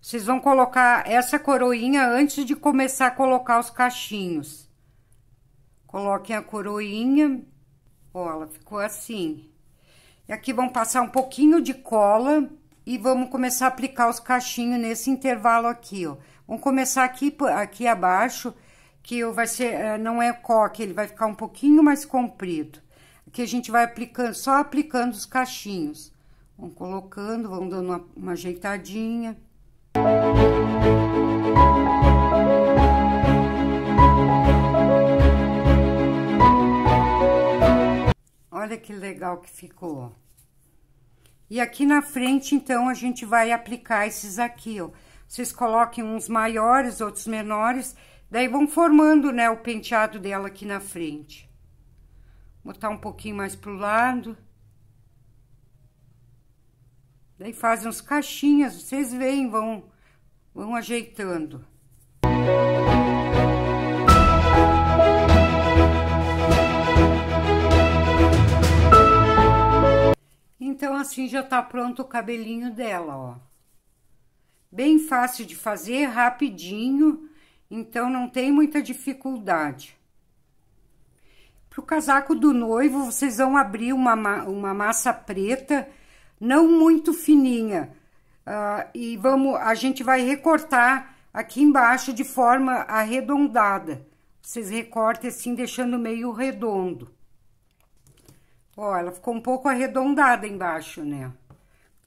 Vocês vão colocar essa coroinha antes de começar a colocar os cachinhos. Coloquem a coroinha. Ó, ela ficou assim. E aqui vamos passar um pouquinho de cola e vamos começar a aplicar os cachinhos nesse intervalo aqui, ó. Vamos começar aqui, aqui abaixo, que vai ser, eh, não é coque, ele vai ficar um pouquinho mais comprido. Aqui a gente vai aplicando, só aplicando os cachinhos. Vamos colocando, vamos dando uma, uma ajeitadinha. Olha que legal que ficou. E aqui na frente, então, a gente vai aplicar esses aqui, ó. Vocês coloquem uns maiores, outros menores, daí vão formando, né, o penteado dela aqui na frente. Botar um pouquinho mais pro lado. Daí fazem uns caixinhas, vocês veem, vão, vão ajeitando. Então, assim já tá pronto o cabelinho dela, ó. Bem fácil de fazer, rapidinho, então não tem muita dificuldade. Pro casaco do noivo, vocês vão abrir uma, uma massa preta, não muito fininha, uh, e vamos, a gente vai recortar aqui embaixo de forma arredondada. Vocês recortem assim, deixando meio redondo. Ó, ela ficou um pouco arredondada embaixo, né?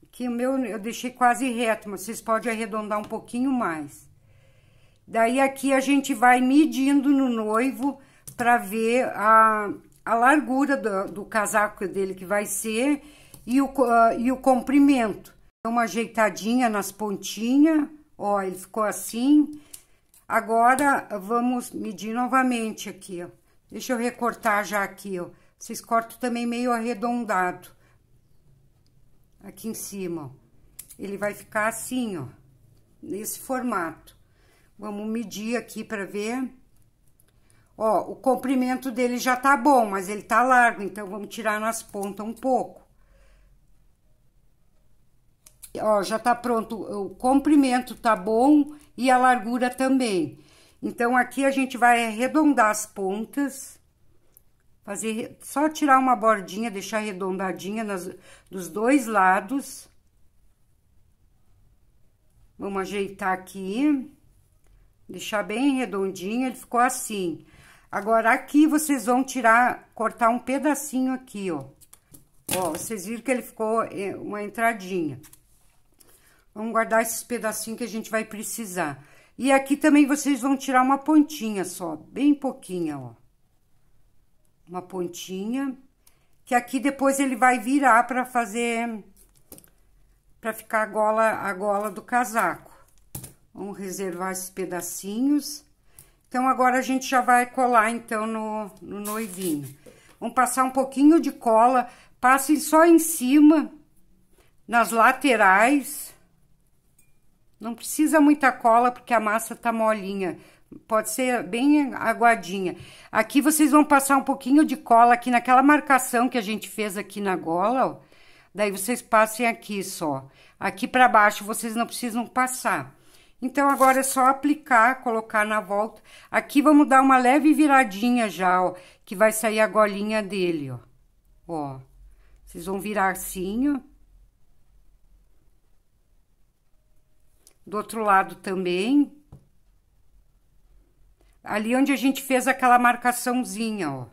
Aqui o meu eu deixei quase reto, mas vocês podem arredondar um pouquinho mais. Daí aqui a gente vai medindo no noivo para ver a, a largura do, do, casaco dele que vai ser e o, uh, e o comprimento. Uma ajeitadinha nas pontinhas, ó, ele ficou assim. Agora, vamos medir novamente aqui, ó. Deixa eu recortar já aqui, ó. Vocês cortam também meio arredondado. Aqui em cima, ó. Ele vai ficar assim, ó. Nesse formato. Vamos medir aqui pra ver. Ó, o comprimento dele já tá bom, mas ele tá largo, então vamos tirar nas pontas um pouco. Ó, já tá pronto, o comprimento tá bom e a largura também. Então, aqui a gente vai arredondar as pontas fazer só tirar uma bordinha, deixar arredondadinha nas, dos dois lados. Vamos ajeitar aqui, deixar bem redondinho, ele ficou assim. Agora, aqui vocês vão tirar, cortar um pedacinho aqui, ó. Ó, vocês viram que ele ficou é, uma entradinha. Vamos guardar esses pedacinhos que a gente vai precisar. E aqui também vocês vão tirar uma pontinha só, bem pouquinha, ó uma pontinha, que aqui depois ele vai virar para fazer, para ficar a gola, a gola do casaco. Vamos reservar esses pedacinhos. Então, agora a gente já vai colar, então, no, no noivinho. Vamos passar um pouquinho de cola, passem só em cima, nas laterais. Não precisa muita cola, porque a massa tá molinha. Pode ser bem aguadinha. Aqui vocês vão passar um pouquinho de cola aqui naquela marcação que a gente fez aqui na gola, ó. Daí vocês passem aqui só. Aqui pra baixo vocês não precisam passar. Então, agora é só aplicar, colocar na volta. Aqui vamos dar uma leve viradinha já, ó, que vai sair a golinha dele, ó. Ó, vocês vão virar assim, ó. Do outro lado também. Ali onde a gente fez aquela marcaçãozinha, ó.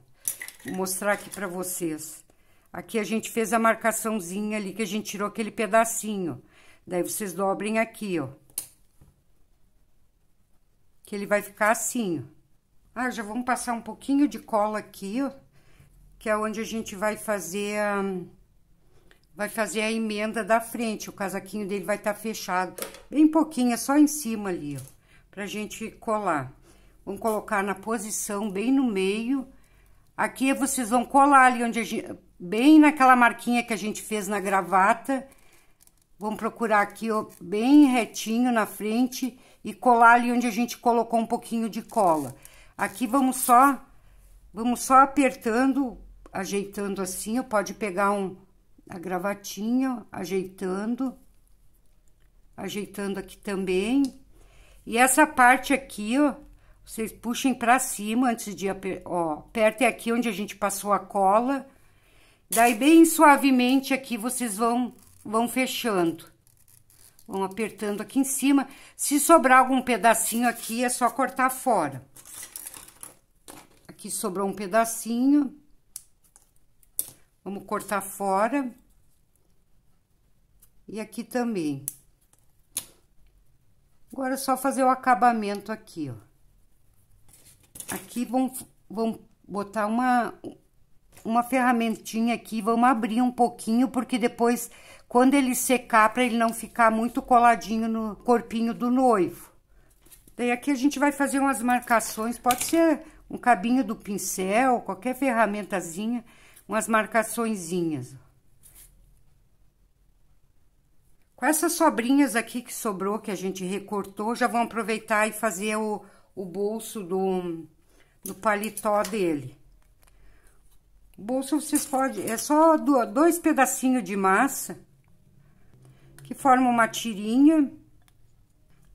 Vou mostrar aqui pra vocês. Aqui a gente fez a marcaçãozinha ali, que a gente tirou aquele pedacinho. Daí, vocês dobrem aqui, ó. Que ele vai ficar assim. Ah, já vamos passar um pouquinho de cola aqui, ó. Que é onde a gente vai fazer a... Vai fazer a emenda da frente. O casaquinho dele vai estar tá fechado. Bem pouquinho, é só em cima ali, ó. Pra gente colar. Vamos colocar na posição bem no meio. Aqui vocês vão colar ali onde a gente... Bem naquela marquinha que a gente fez na gravata. Vamos procurar aqui, ó, bem retinho na frente e colar ali onde a gente colocou um pouquinho de cola. Aqui vamos só, vamos só apertando, ajeitando assim, pode pegar um, a gravatinha, ajeitando, ajeitando aqui também. E essa parte aqui, ó, vocês puxem pra cima antes de... Ó, apertem aqui onde a gente passou a cola. Daí, bem suavemente aqui, vocês vão, vão fechando. Vão apertando aqui em cima. Se sobrar algum pedacinho aqui, é só cortar fora. Aqui sobrou um pedacinho. Vamos cortar fora. E aqui também. Agora é só fazer o acabamento aqui, ó. Aqui vamos, vamos botar uma, uma ferramentinha aqui, vamos abrir um pouquinho, porque depois, quando ele secar, para ele não ficar muito coladinho no corpinho do noivo. Daí aqui a gente vai fazer umas marcações, pode ser um cabinho do pincel, qualquer ferramentazinha, umas marcaçõezinhas. Com essas sobrinhas aqui que sobrou, que a gente recortou, já vamos aproveitar e fazer o, o bolso do, do paletó dele. O bolso vocês podem, é só dois pedacinhos de massa, que formam uma tirinha.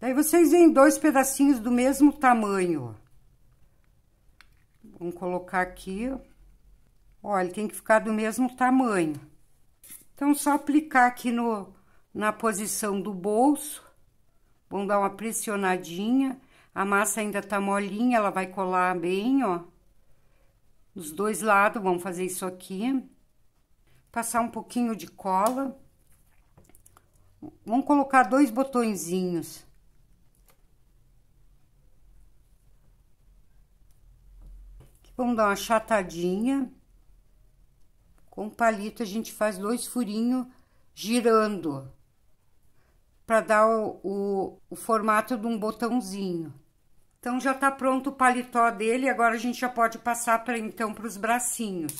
Daí, vocês veem dois pedacinhos do mesmo tamanho. Vamos colocar aqui. Olha, tem que ficar do mesmo tamanho. Então, só aplicar aqui no, na posição do bolso. Vamos dar uma pressionadinha. A massa ainda tá molinha, ela vai colar bem, ó. Dos dois lados, vamos fazer isso aqui. Passar um pouquinho de cola. Vamos colocar dois botõezinhos. Vamos dar uma chatadinha. Com palito, a gente faz dois furinhos girando para dar o, o, o, formato de um botãozinho. Então, já tá pronto o paletó dele, agora a gente já pode passar para então para os bracinhos.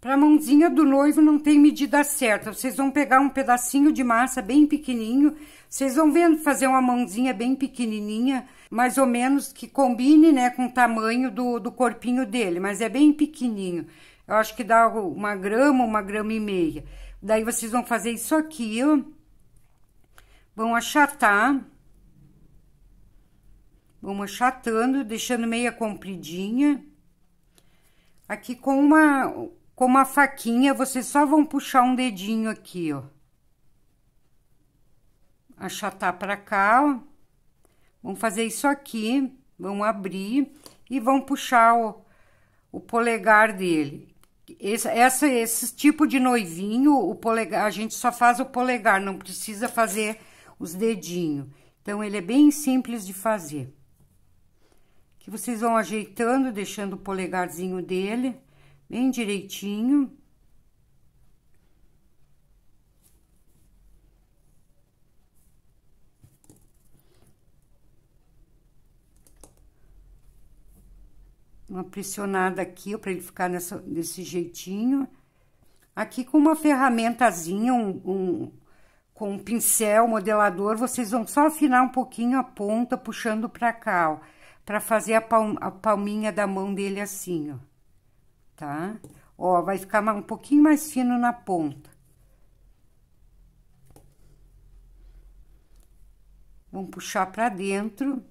Para a mãozinha do noivo não tem medida certa, vocês vão pegar um pedacinho de massa bem pequenininho, vocês vão ver fazer uma mãozinha bem pequenininha, mais ou menos que combine, né, com o tamanho do, do corpinho dele, mas é bem pequenininho. Eu acho que dá uma grama, uma grama e meia. Daí, vocês vão fazer isso aqui, ó Vão achatar. Vamos achatando, deixando meia compridinha. Aqui com uma, com uma faquinha, vocês só vão puxar um dedinho aqui, ó. Achatar pra cá, ó. Vamos fazer isso aqui, vamos abrir e vão puxar o, o polegar dele. Esse, essa, esse tipo de noivinho, o polegar, a gente só faz o polegar, não precisa fazer os dedinhos. Então, ele é bem simples de fazer. Que vocês vão ajeitando, deixando o polegarzinho dele bem direitinho. Uma pressionada aqui, para ele ficar nessa, desse jeitinho. Aqui com uma ferramentazinha, um, um com um pincel modelador, vocês vão só afinar um pouquinho a ponta, puxando pra cá, ó, pra fazer a, palm, a palminha da mão dele assim, ó, tá? Ó, vai ficar um pouquinho mais fino na ponta. Vamos puxar pra dentro.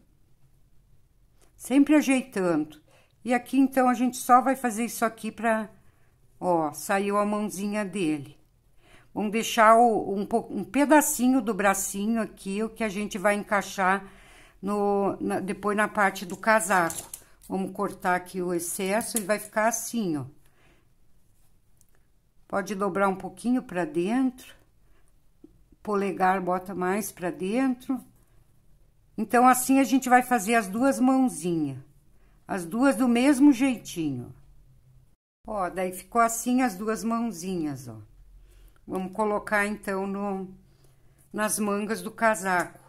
Sempre ajeitando. E aqui, então, a gente só vai fazer isso aqui pra... Ó, saiu a mãozinha dele. Vamos deixar um, um pedacinho do bracinho aqui, o que a gente vai encaixar no, na, depois na parte do casaco. Vamos cortar aqui o excesso e vai ficar assim, ó. Pode dobrar um pouquinho para dentro. Polegar bota mais para dentro. Então, assim a gente vai fazer as duas mãozinhas. As duas do mesmo jeitinho. Ó, daí ficou assim as duas mãozinhas, ó. Vamos colocar, então, no, nas mangas do casaco.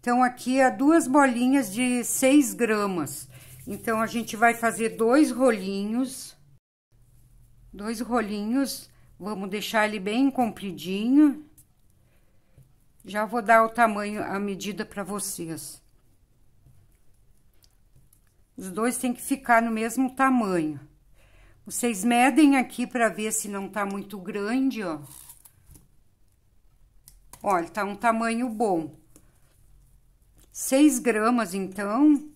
Então, aqui é duas bolinhas de 6 gramas. Então, a gente vai fazer dois rolinhos. Dois rolinhos. Vamos deixar ele bem compridinho. Já vou dar o tamanho, a medida para vocês. Os dois tem que ficar no mesmo tamanho. Vocês medem aqui para ver se não tá muito grande, ó. Olha, tá um tamanho bom. 6 gramas, então.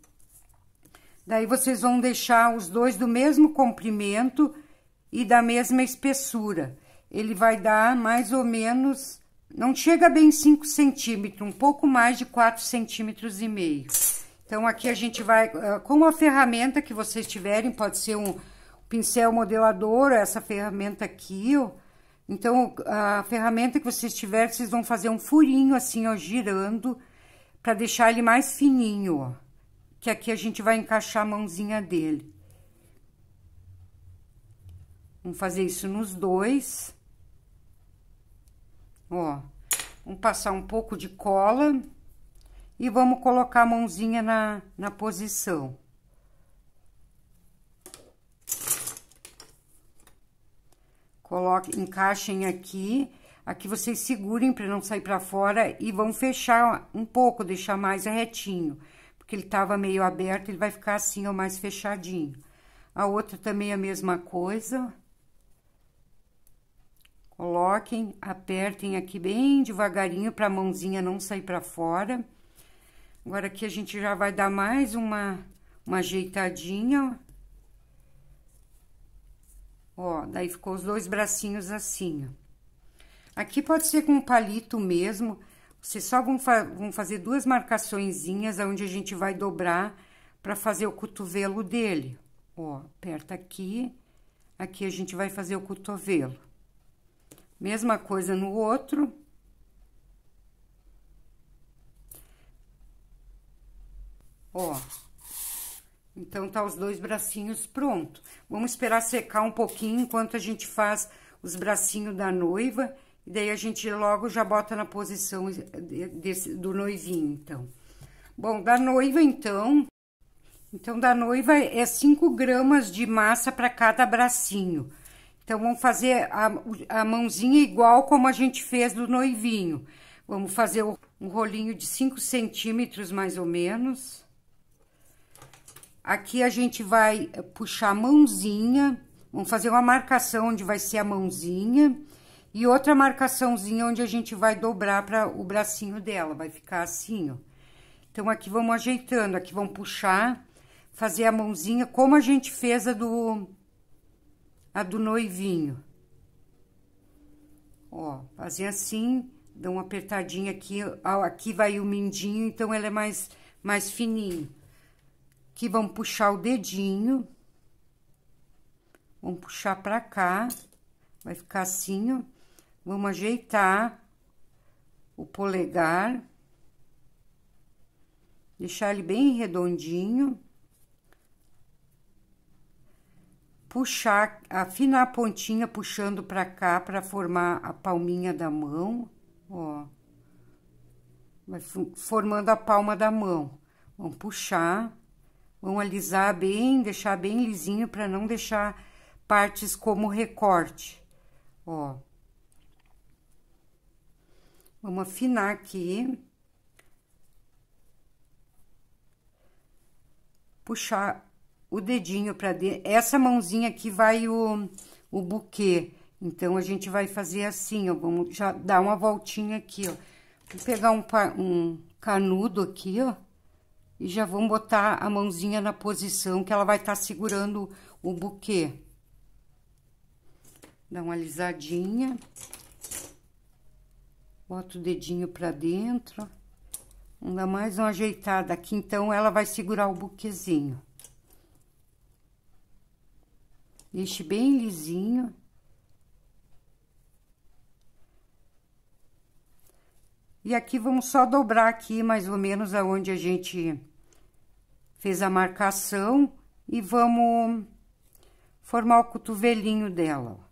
Daí, vocês vão deixar os dois do mesmo comprimento e da mesma espessura. Ele vai dar mais ou menos, não chega bem 5 centímetros, um pouco mais de 4 centímetros e meio. Então, aqui a gente vai, ah, com a ferramenta que vocês tiverem, pode ser um pincel modelador, essa ferramenta aqui, ó, então, a ferramenta que vocês tiverem, vocês vão fazer um furinho assim, ó, girando, para deixar ele mais fininho, ó. Que aqui a gente vai encaixar a mãozinha dele. Vamos fazer isso nos dois. Ó, vamos passar um pouco de cola e vamos colocar a mãozinha na, na posição. Coloque, encaixem aqui. Aqui vocês segurem para não sair para fora e vão fechar um pouco, deixar mais retinho. Porque ele tava meio aberto, ele vai ficar assim, ó, mais fechadinho. A outra também é a mesma coisa. Coloquem, apertem aqui bem devagarinho para a mãozinha não sair para fora. Agora aqui a gente já vai dar mais uma, uma ajeitadinha, ó. Daí ficou os dois bracinhos assim, ó. Aqui pode ser com palito mesmo, vocês só vão, fa vão fazer duas marcaçõezinhas onde a gente vai dobrar para fazer o cotovelo dele. Ó, aperta aqui, aqui a gente vai fazer o cotovelo. Mesma coisa no outro. Ó, então, tá os dois bracinhos pronto. Vamos esperar secar um pouquinho enquanto a gente faz os bracinhos da noiva. E daí a gente logo já bota na posição desse, do noivinho, então. Bom, da noiva, então... Então, da noiva é 5 gramas de massa para cada bracinho. Então, vamos fazer a, a mãozinha igual como a gente fez do noivinho. Vamos fazer um rolinho de 5 centímetros, mais ou menos. Aqui a gente vai puxar a mãozinha, vamos fazer uma marcação onde vai ser a mãozinha e outra marcaçãozinha onde a gente vai dobrar para o bracinho dela, vai ficar assim, ó. Então, aqui vamos ajeitando, aqui vamos puxar, fazer a mãozinha como a gente fez a do, a do noivinho. Ó, fazer assim, dá uma apertadinha aqui, aqui vai o mindinho, então ela é mais, mais fininho. Aqui vamos puxar o dedinho. Vamos puxar pra cá. Vai ficar assim, ó. Vamos ajeitar o polegar. Deixar ele bem redondinho. Puxar, afinar a pontinha puxando pra cá pra formar a palminha da mão, ó. Vai formando a palma da mão. Vamos puxar. Vamos alisar bem, deixar bem lisinho para não deixar partes como recorte, ó. Vamos afinar aqui. Puxar o dedinho para dentro. Essa mãozinha aqui vai o, o buquê. Então, a gente vai fazer assim, ó. Vamos já dar uma voltinha aqui, ó. Vou pegar um, um canudo aqui, ó. E já vamos botar a mãozinha na posição que ela vai estar tá segurando o buquê. Dá uma alisadinha. Bota o dedinho pra dentro. Vamos dar mais uma ajeitada aqui, então ela vai segurar o buquezinho. Deixe bem lisinho. E aqui vamos só dobrar aqui mais ou menos aonde a gente fez a marcação e vamos formar o cotovelinho dela.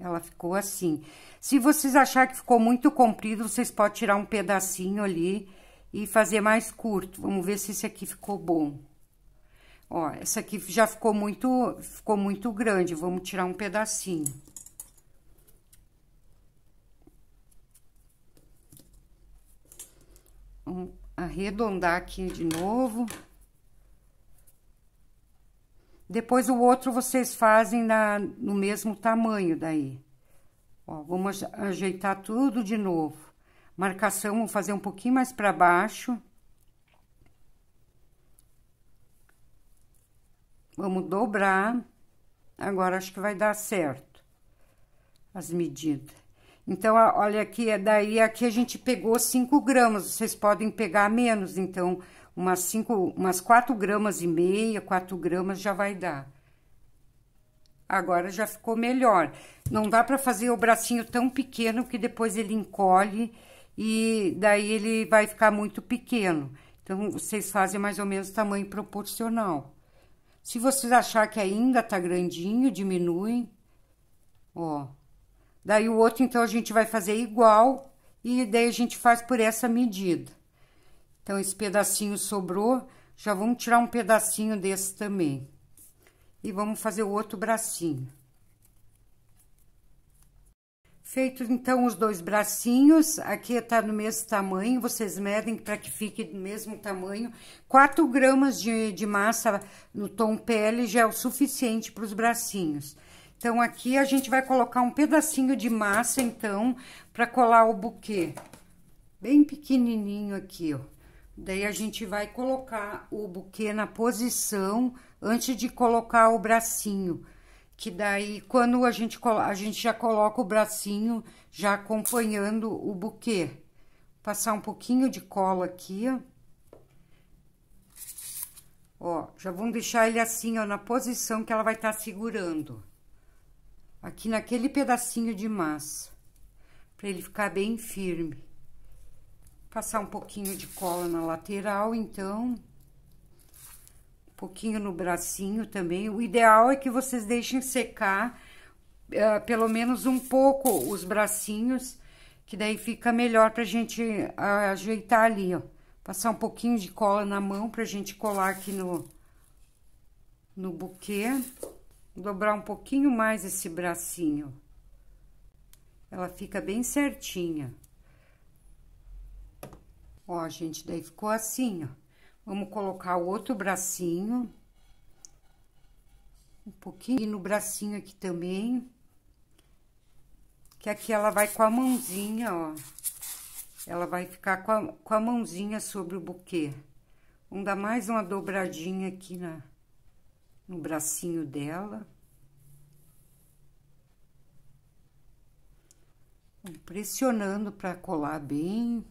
Ela ficou assim. Se vocês acharem que ficou muito comprido, vocês podem tirar um pedacinho ali e fazer mais curto. Vamos ver se esse aqui ficou bom. Ó, essa aqui já ficou muito, ficou muito grande, vamos tirar um pedacinho. Vamos arredondar aqui de novo. Depois o outro vocês fazem na, no mesmo tamanho daí. Ó, vamos ajeitar tudo de novo. Marcação, vamos fazer um pouquinho mais para baixo. Vamos dobrar. Agora, acho que vai dar certo. As medidas. Então, olha aqui, é daí aqui a gente pegou 5 gramas, vocês podem pegar menos, então, umas 5, umas 4 gramas e meia, 4 gramas já vai dar. Agora já ficou melhor. Não dá para fazer o bracinho tão pequeno que depois ele encolhe e daí ele vai ficar muito pequeno. Então, vocês fazem mais ou menos tamanho proporcional. Se vocês achar que ainda tá grandinho, diminuem, ó. Daí o outro, então, a gente vai fazer igual e daí a gente faz por essa medida. Então, esse pedacinho sobrou, já vamos tirar um pedacinho desse também. E vamos fazer o outro bracinho. Feito, então, os dois bracinhos, aqui tá no mesmo tamanho, vocês medem para que fique do mesmo tamanho. 4 gramas de, de massa no tom pele já é o suficiente para os bracinhos. Então, aqui a gente vai colocar um pedacinho de massa, então, para colar o buquê. Bem pequenininho aqui, ó. Daí, a gente vai colocar o buquê na posição antes de colocar o bracinho. Que daí, quando a gente, a gente já coloca o bracinho, já acompanhando o buquê. Passar um pouquinho de cola aqui, ó. Ó, já vamos deixar ele assim, ó, na posição que ela vai estar tá segurando aqui naquele pedacinho de massa, para ele ficar bem firme. Passar um pouquinho de cola na lateral, então. Um pouquinho no bracinho também. O ideal é que vocês deixem secar uh, pelo menos um pouco os bracinhos, que daí fica melhor pra gente uh, ajeitar ali, ó. Passar um pouquinho de cola na mão pra gente colar aqui no, no buquê dobrar um pouquinho mais esse bracinho. Ela fica bem certinha. Ó, gente, daí ficou assim, ó. Vamos colocar o outro bracinho. Um pouquinho no bracinho aqui também. Que aqui ela vai com a mãozinha, ó. Ela vai ficar com a, com a mãozinha sobre o buquê. Vamos dar mais uma dobradinha aqui na no bracinho dela. Pressionando para colar bem.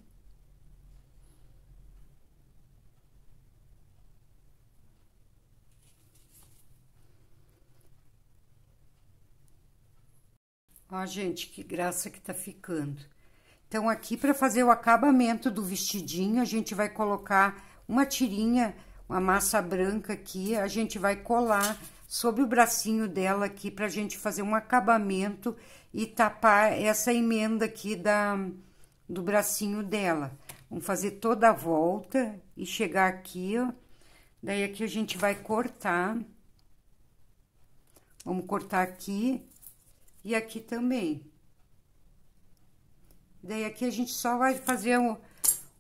Ó, gente, que graça que tá ficando. Então, aqui, para fazer o acabamento do vestidinho, a gente vai colocar uma tirinha uma massa branca aqui, a gente vai colar sobre o bracinho dela aqui pra gente fazer um acabamento e tapar essa emenda aqui da, do bracinho dela. Vamos fazer toda a volta e chegar aqui, ó. Daí, aqui a gente vai cortar. Vamos cortar aqui e aqui também. Daí, aqui a gente só vai fazer um,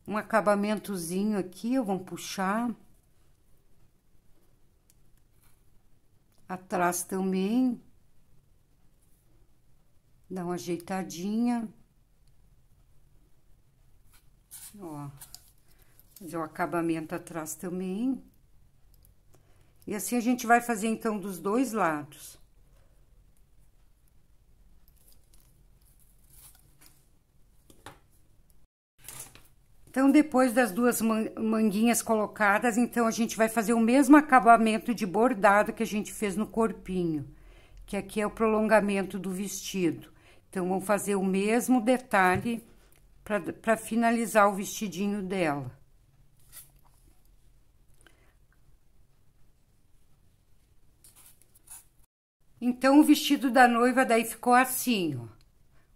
um acabamentozinho aqui, ó, vamos puxar. Atrás também. Dá uma ajeitadinha. Ó. Fazer o acabamento atrás também. E assim a gente vai fazer, então, dos dois lados. Então, depois das duas manguinhas colocadas, então, a gente vai fazer o mesmo acabamento de bordado que a gente fez no corpinho, que aqui é o prolongamento do vestido. Então, vamos fazer o mesmo detalhe para finalizar o vestidinho dela. Então, o vestido da noiva daí ficou assim, ó.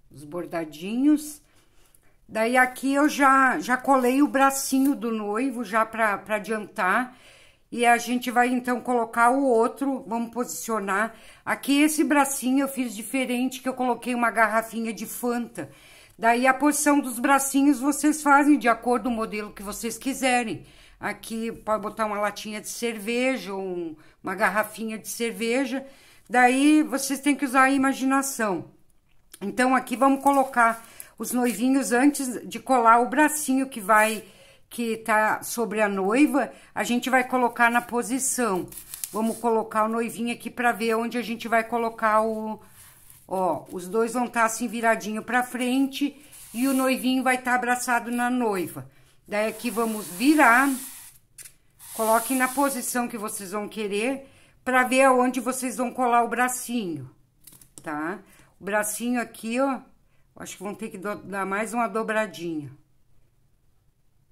Os bordadinhos. Daí, aqui eu já, já colei o bracinho do noivo, já pra adiantar. E a gente vai, então, colocar o outro, vamos posicionar. Aqui, esse bracinho eu fiz diferente, que eu coloquei uma garrafinha de Fanta. Daí, a posição dos bracinhos vocês fazem de acordo com o modelo que vocês quiserem. Aqui, pode botar uma latinha de cerveja, ou uma garrafinha de cerveja Daí, vocês têm que usar a imaginação. Então, aqui vamos colocar os noivinhos antes de colar o bracinho que vai, que tá sobre a noiva, a gente vai colocar na posição. Vamos colocar o noivinho aqui para ver onde a gente vai colocar o... Ó, os dois vão estar tá assim viradinho para frente e o noivinho vai estar tá abraçado na noiva. Daí aqui vamos virar, coloquem na posição que vocês vão querer para ver aonde vocês vão colar o bracinho, tá? O bracinho aqui, ó, acho que vão ter que dar mais uma dobradinha.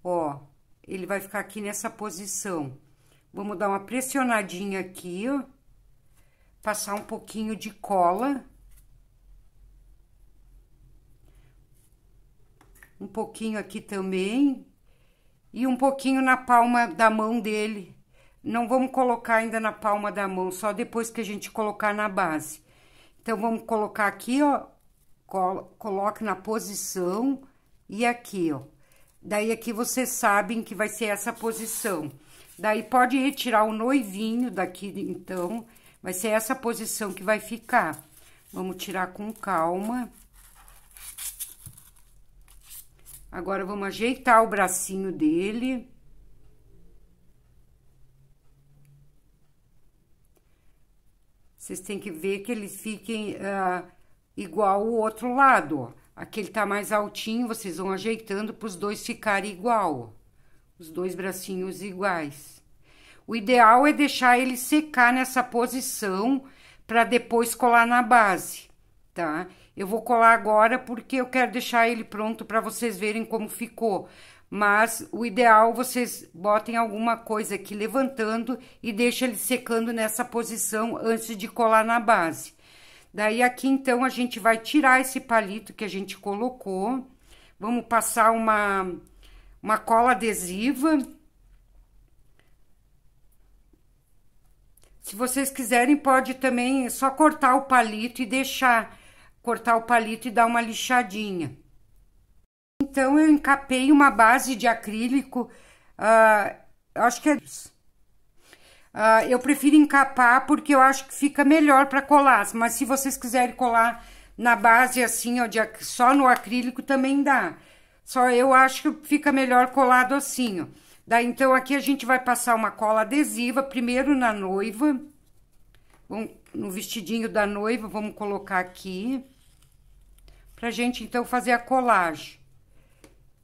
Ó, ele vai ficar aqui nessa posição. Vamos dar uma pressionadinha aqui, ó. Passar um pouquinho de cola. Um pouquinho aqui também. E um pouquinho na palma da mão dele, não vamos colocar ainda na palma da mão, só depois que a gente colocar na base. Então, vamos colocar aqui, ó, colo coloque na posição e aqui, ó. Daí, aqui vocês sabem que vai ser essa posição. Daí, pode retirar o noivinho daqui, então, vai ser essa posição que vai ficar. Vamos tirar com calma. Agora, vamos ajeitar o bracinho dele. Vocês têm que ver que eles fiquem uh, igual o outro lado. Aquele tá mais altinho, vocês vão ajeitando para os dois ficarem igual. Os dois bracinhos iguais. O ideal é deixar ele secar nessa posição para depois colar na base, tá? Eu vou colar agora porque eu quero deixar ele pronto para vocês verem como ficou mas o ideal vocês botem alguma coisa aqui levantando e deixa ele secando nessa posição antes de colar na base. Daí aqui então a gente vai tirar esse palito que a gente colocou, vamos passar uma, uma cola adesiva. Se vocês quiserem, pode também só cortar o palito e deixar, cortar o palito e dar uma lixadinha. Então, eu encapei uma base de acrílico, uh, acho que é. Uh, eu prefiro encapar porque eu acho que fica melhor para colar, mas se vocês quiserem colar na base assim, ó, de, só no acrílico também dá. Só eu acho que fica melhor colado assim, ó. Daí, então, aqui a gente vai passar uma cola adesiva, primeiro na noiva, no vestidinho da noiva, vamos colocar aqui, pra gente, então, fazer a colagem.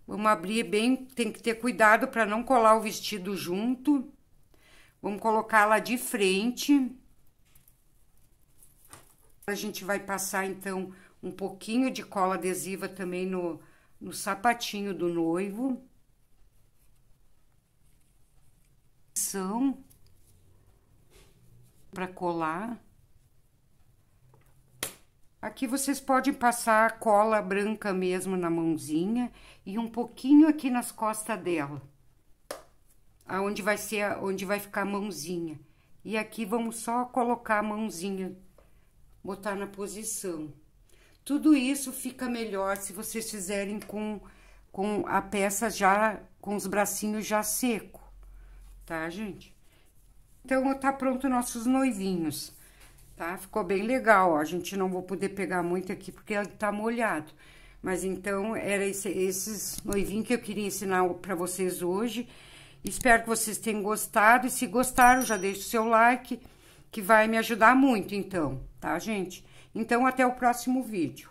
Vamos abrir bem, tem que ter cuidado para não colar o vestido junto. Vamos colocá-la de frente. A gente vai passar, então, um pouquinho de cola adesiva também no, no sapatinho do noivo. São para colar. Aqui vocês podem passar cola branca mesmo na mãozinha e um pouquinho aqui nas costas dela. Aonde vai ser, onde vai ficar a mãozinha. E aqui vamos só colocar a mãozinha, botar na posição. Tudo isso fica melhor se vocês fizerem com, com a peça já, com os bracinhos já seco, tá, gente? Então, tá pronto nossos noivinhos tá? Ficou bem legal, ó. A gente não vou poder pegar muito aqui porque ele tá molhado. Mas então, era esse, esses noivinhos que eu queria ensinar para vocês hoje. Espero que vocês tenham gostado. E se gostaram, já deixe o seu like, que vai me ajudar muito, então, tá, gente? Então, até o próximo vídeo.